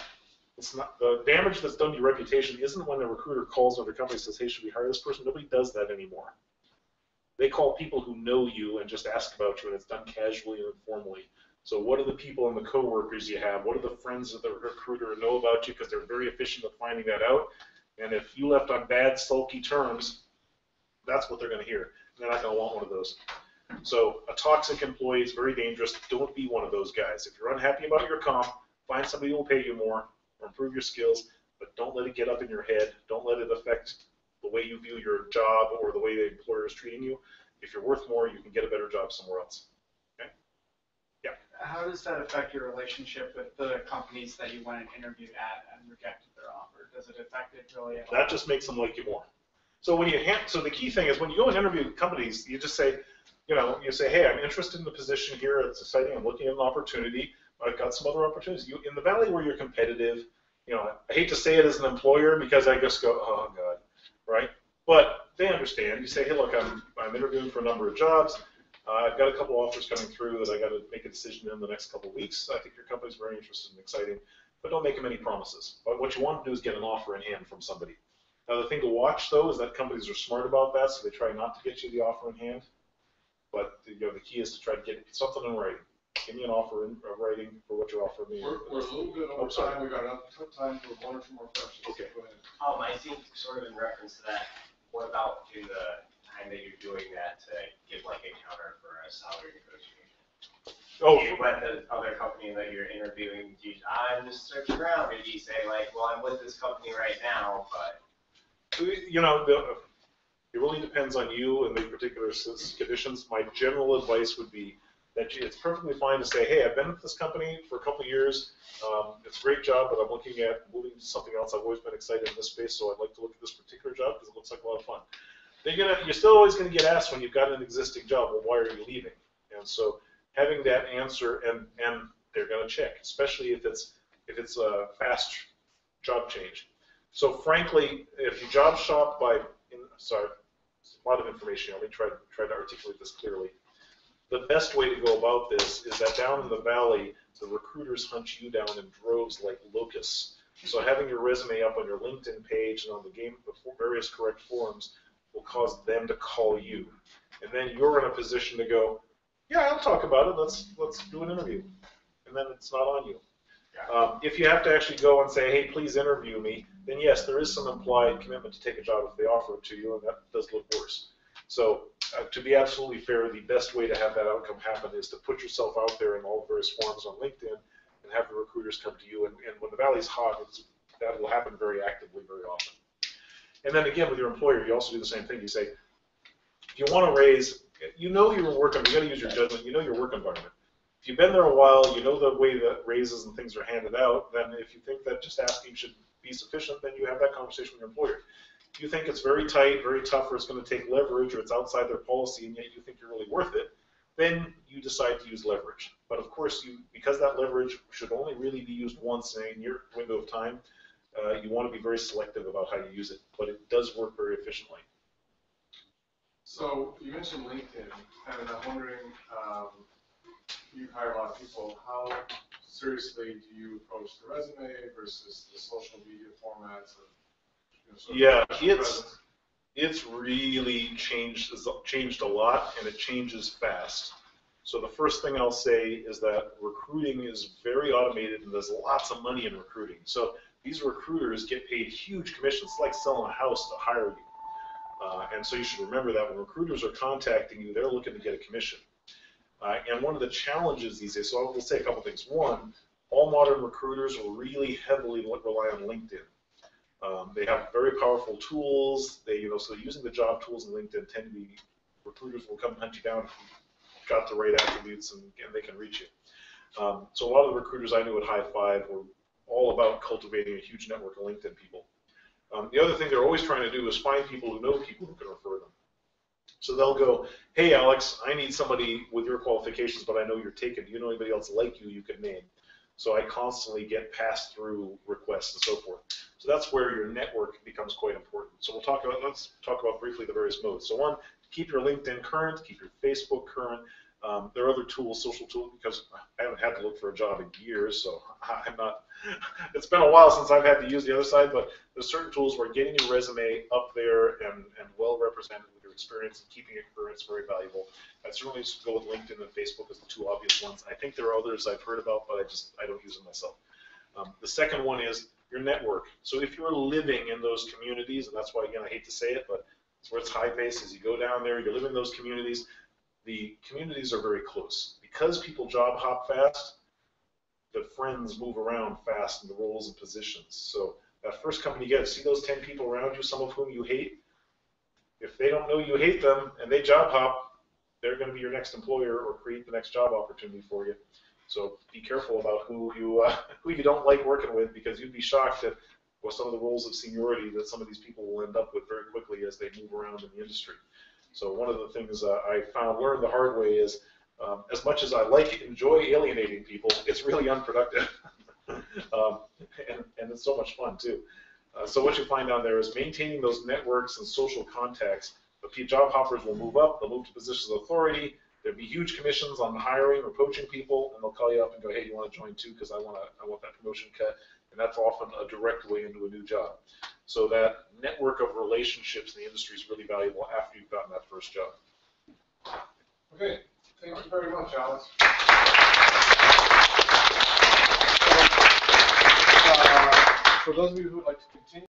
it's not the damage that's done to your reputation isn't when a recruiter calls another company and says, "Hey, should we hire this person?" Nobody does that anymore. They call people who know you and just ask about you, and it's done casually and informally. So, what are the people and the coworkers you have? What are the friends of the recruiter know about you? Because they're very efficient at finding that out. And if you left on bad, sulky terms, that's what they're going to hear. They're not going to want one of those. So, a toxic employee is very dangerous. Don't be one of those guys. If you're unhappy about your comp, find somebody who will pay you more or improve your skills, but don't let it get up in your head. Don't let it affect the way you view your job or the way the employer is treating you. If you're worth more, you can get a better job somewhere else. How does that affect your relationship with the companies that you went and interviewed at and rejected their offer? Really at all? That just makes them like you more. So when you hand, so the key thing is when you go and interview companies, you just say, you know, you say, hey, I'm interested in the position here. It's exciting. I'm looking at an opportunity. I've got some other opportunities. You in the valley where you're competitive. You know, I hate to say it as an employer because I just go, oh god, right? But they understand. You say, hey, look, I'm I'm interviewing for a number of jobs. Uh, I've got a couple offers coming through that I got to make a decision in the next couple of weeks. I think your company's very interested and exciting, but don't make them any promises. But what you want to do is get an offer in hand from somebody. Now, the thing to watch though is that companies are smart about that, so they try not to get you the offer in hand. But you know, the key is to try to get something in writing. Give me an offer in uh, writing for what you're offering me. We're, we're a little bit Oh, over sorry. time, we got enough time for one or two more questions. Okay. Go ahead. Um, I think sort of in reference to that, what about in the time that you're doing that to give like a counter for a salary negotiation? Oh, You let the other company that you're interviewing, do you, I'm just searching around, or do you say like, well, I'm with this company right now, but you know, the, it really depends on you and the particular conditions. My general advice would be that you- it's perfectly fine to say, hey, I've been with this company for a couple of years. Um, it's a great job, but I'm looking at moving to something else. I've always been excited in this space, so I'd like to look at this particular job because it looks like a lot of fun. They're gonna, you're still always going to get asked when you've got an existing job, well, why are you leaving? And so having that answer, and and they're going to check, especially if it's if it's a fast job change. So frankly, if you job shop by, in, sorry, a lot of information. Let me try try to articulate this clearly. The best way to go about this is that down in the valley, the recruiters hunt you down in droves like locusts. So having your resume up on your LinkedIn page and on the game, the various correct forums will cause them to call you, and then you're in a position to go, yeah, I'll talk about it. Let's let's do an interview, and then it's not on you. Um, if you have to actually go and say, hey, please interview me, then yes, there is some implied commitment to take a job if they offer it to you, and that does look worse. So uh, to be absolutely fair, the best way to have that outcome happen is to put yourself out there in all various forums on LinkedIn and have the recruiters come to you. And, and when the valley's hot, it's, that will happen very actively very often. And then again, with your employer, you also do the same thing. You say, if you want to raise, you know your work, you got to use your judgment, you know your work environment. If you've been there a while, you know the way that raises and things are handed out, then if you think that just asking should be sufficient, then you have that conversation with your employer. If you think it's very tight, very tough, or it's going to take leverage, or it's outside their policy, and yet you think you're really worth it, then you decide to use leverage. But of course, you because that leverage should only really be used once in your window of time, uh, you want to be very selective about how you use it. But it does work very efficiently. So you mentioned LinkedIn, and I'm wondering, um, you hire a lot of people, how seriously do you approach the resume versus the social media formats of, you know, sort of Yeah, professional it's- presence? it's really changed changed a lot and it changes fast. So the first thing I'll say is that recruiting is very automated and there's lots of money in recruiting. So these recruiters get paid huge commissions, it's like selling a house to hire you. Uh, and so you should remember that when recruiters are contacting you, they're looking to get a commission. Uh, and one of the challenges these days, so I will say a couple things. One, all modern recruiters really heavily rely on LinkedIn. Um, they have very powerful tools. They, you know, so using the job tools in LinkedIn tend to be recruiters will come hunt you down if you've got the right attributes and, and they can reach you. Um, so a lot of the recruiters I knew at Hi5 were all about cultivating a huge network of LinkedIn people. Um, the other thing they're always trying to do is find people who know people who can refer them. So they'll go, hey Alex, I need somebody with your qualifications, but I know you're taken. Do you know anybody else like you you can name? So I constantly get passed through requests and so forth. So that's where your network becomes quite important. So we'll talk about let's talk about briefly the various modes. So one, keep your LinkedIn current, keep your Facebook current. Um, there are other tools, social tools, because I haven't had to look for a job in years, so I'm not, it's been a while since I've had to use the other side, but there's certain tools where getting your resume up there and, and well represented with your experience and keeping it current is very valuable. I'd certainly just go with LinkedIn and Facebook as the two obvious ones. I think there are others I've heard about, but I just, I don't use them myself. Um, the second one is your network. So if you're living in those communities, and that's why, again, I hate to say it, but it's where it's high pace, is you go down there, you live in those communities, the communities are very close. Because people job hop fast, the friends move around fast in the roles and positions. So that first company you get, see those 10 people around you, some of whom you hate? If they don't know you hate them and they job hop, they're going to be your next employer or create the next job opportunity for you. So be careful about who you uh, who you don't like working with because you'd be shocked at well, some of the roles of seniority that some of these people will end up with very quickly as they move around in the industry. So one of the things uh, I found learned the hard way is um, as much as I like enjoy alienating people, it's really unproductive, um, and, and it's so much fun too. Uh, so what you find down there is maintaining those networks and social contacts. The job hoppers will move up, they'll move to positions of authority. There'll be huge commissions on hiring or poaching people, and they'll call you up and go, "Hey, you want to join too? Because I want to, I want that promotion cut." And that's often a direct way into a new job. So that network of relationships in the industry is really valuable after you've gotten that first job. Okay, thank you very much, Alex. Uh, For those of you who would like to continue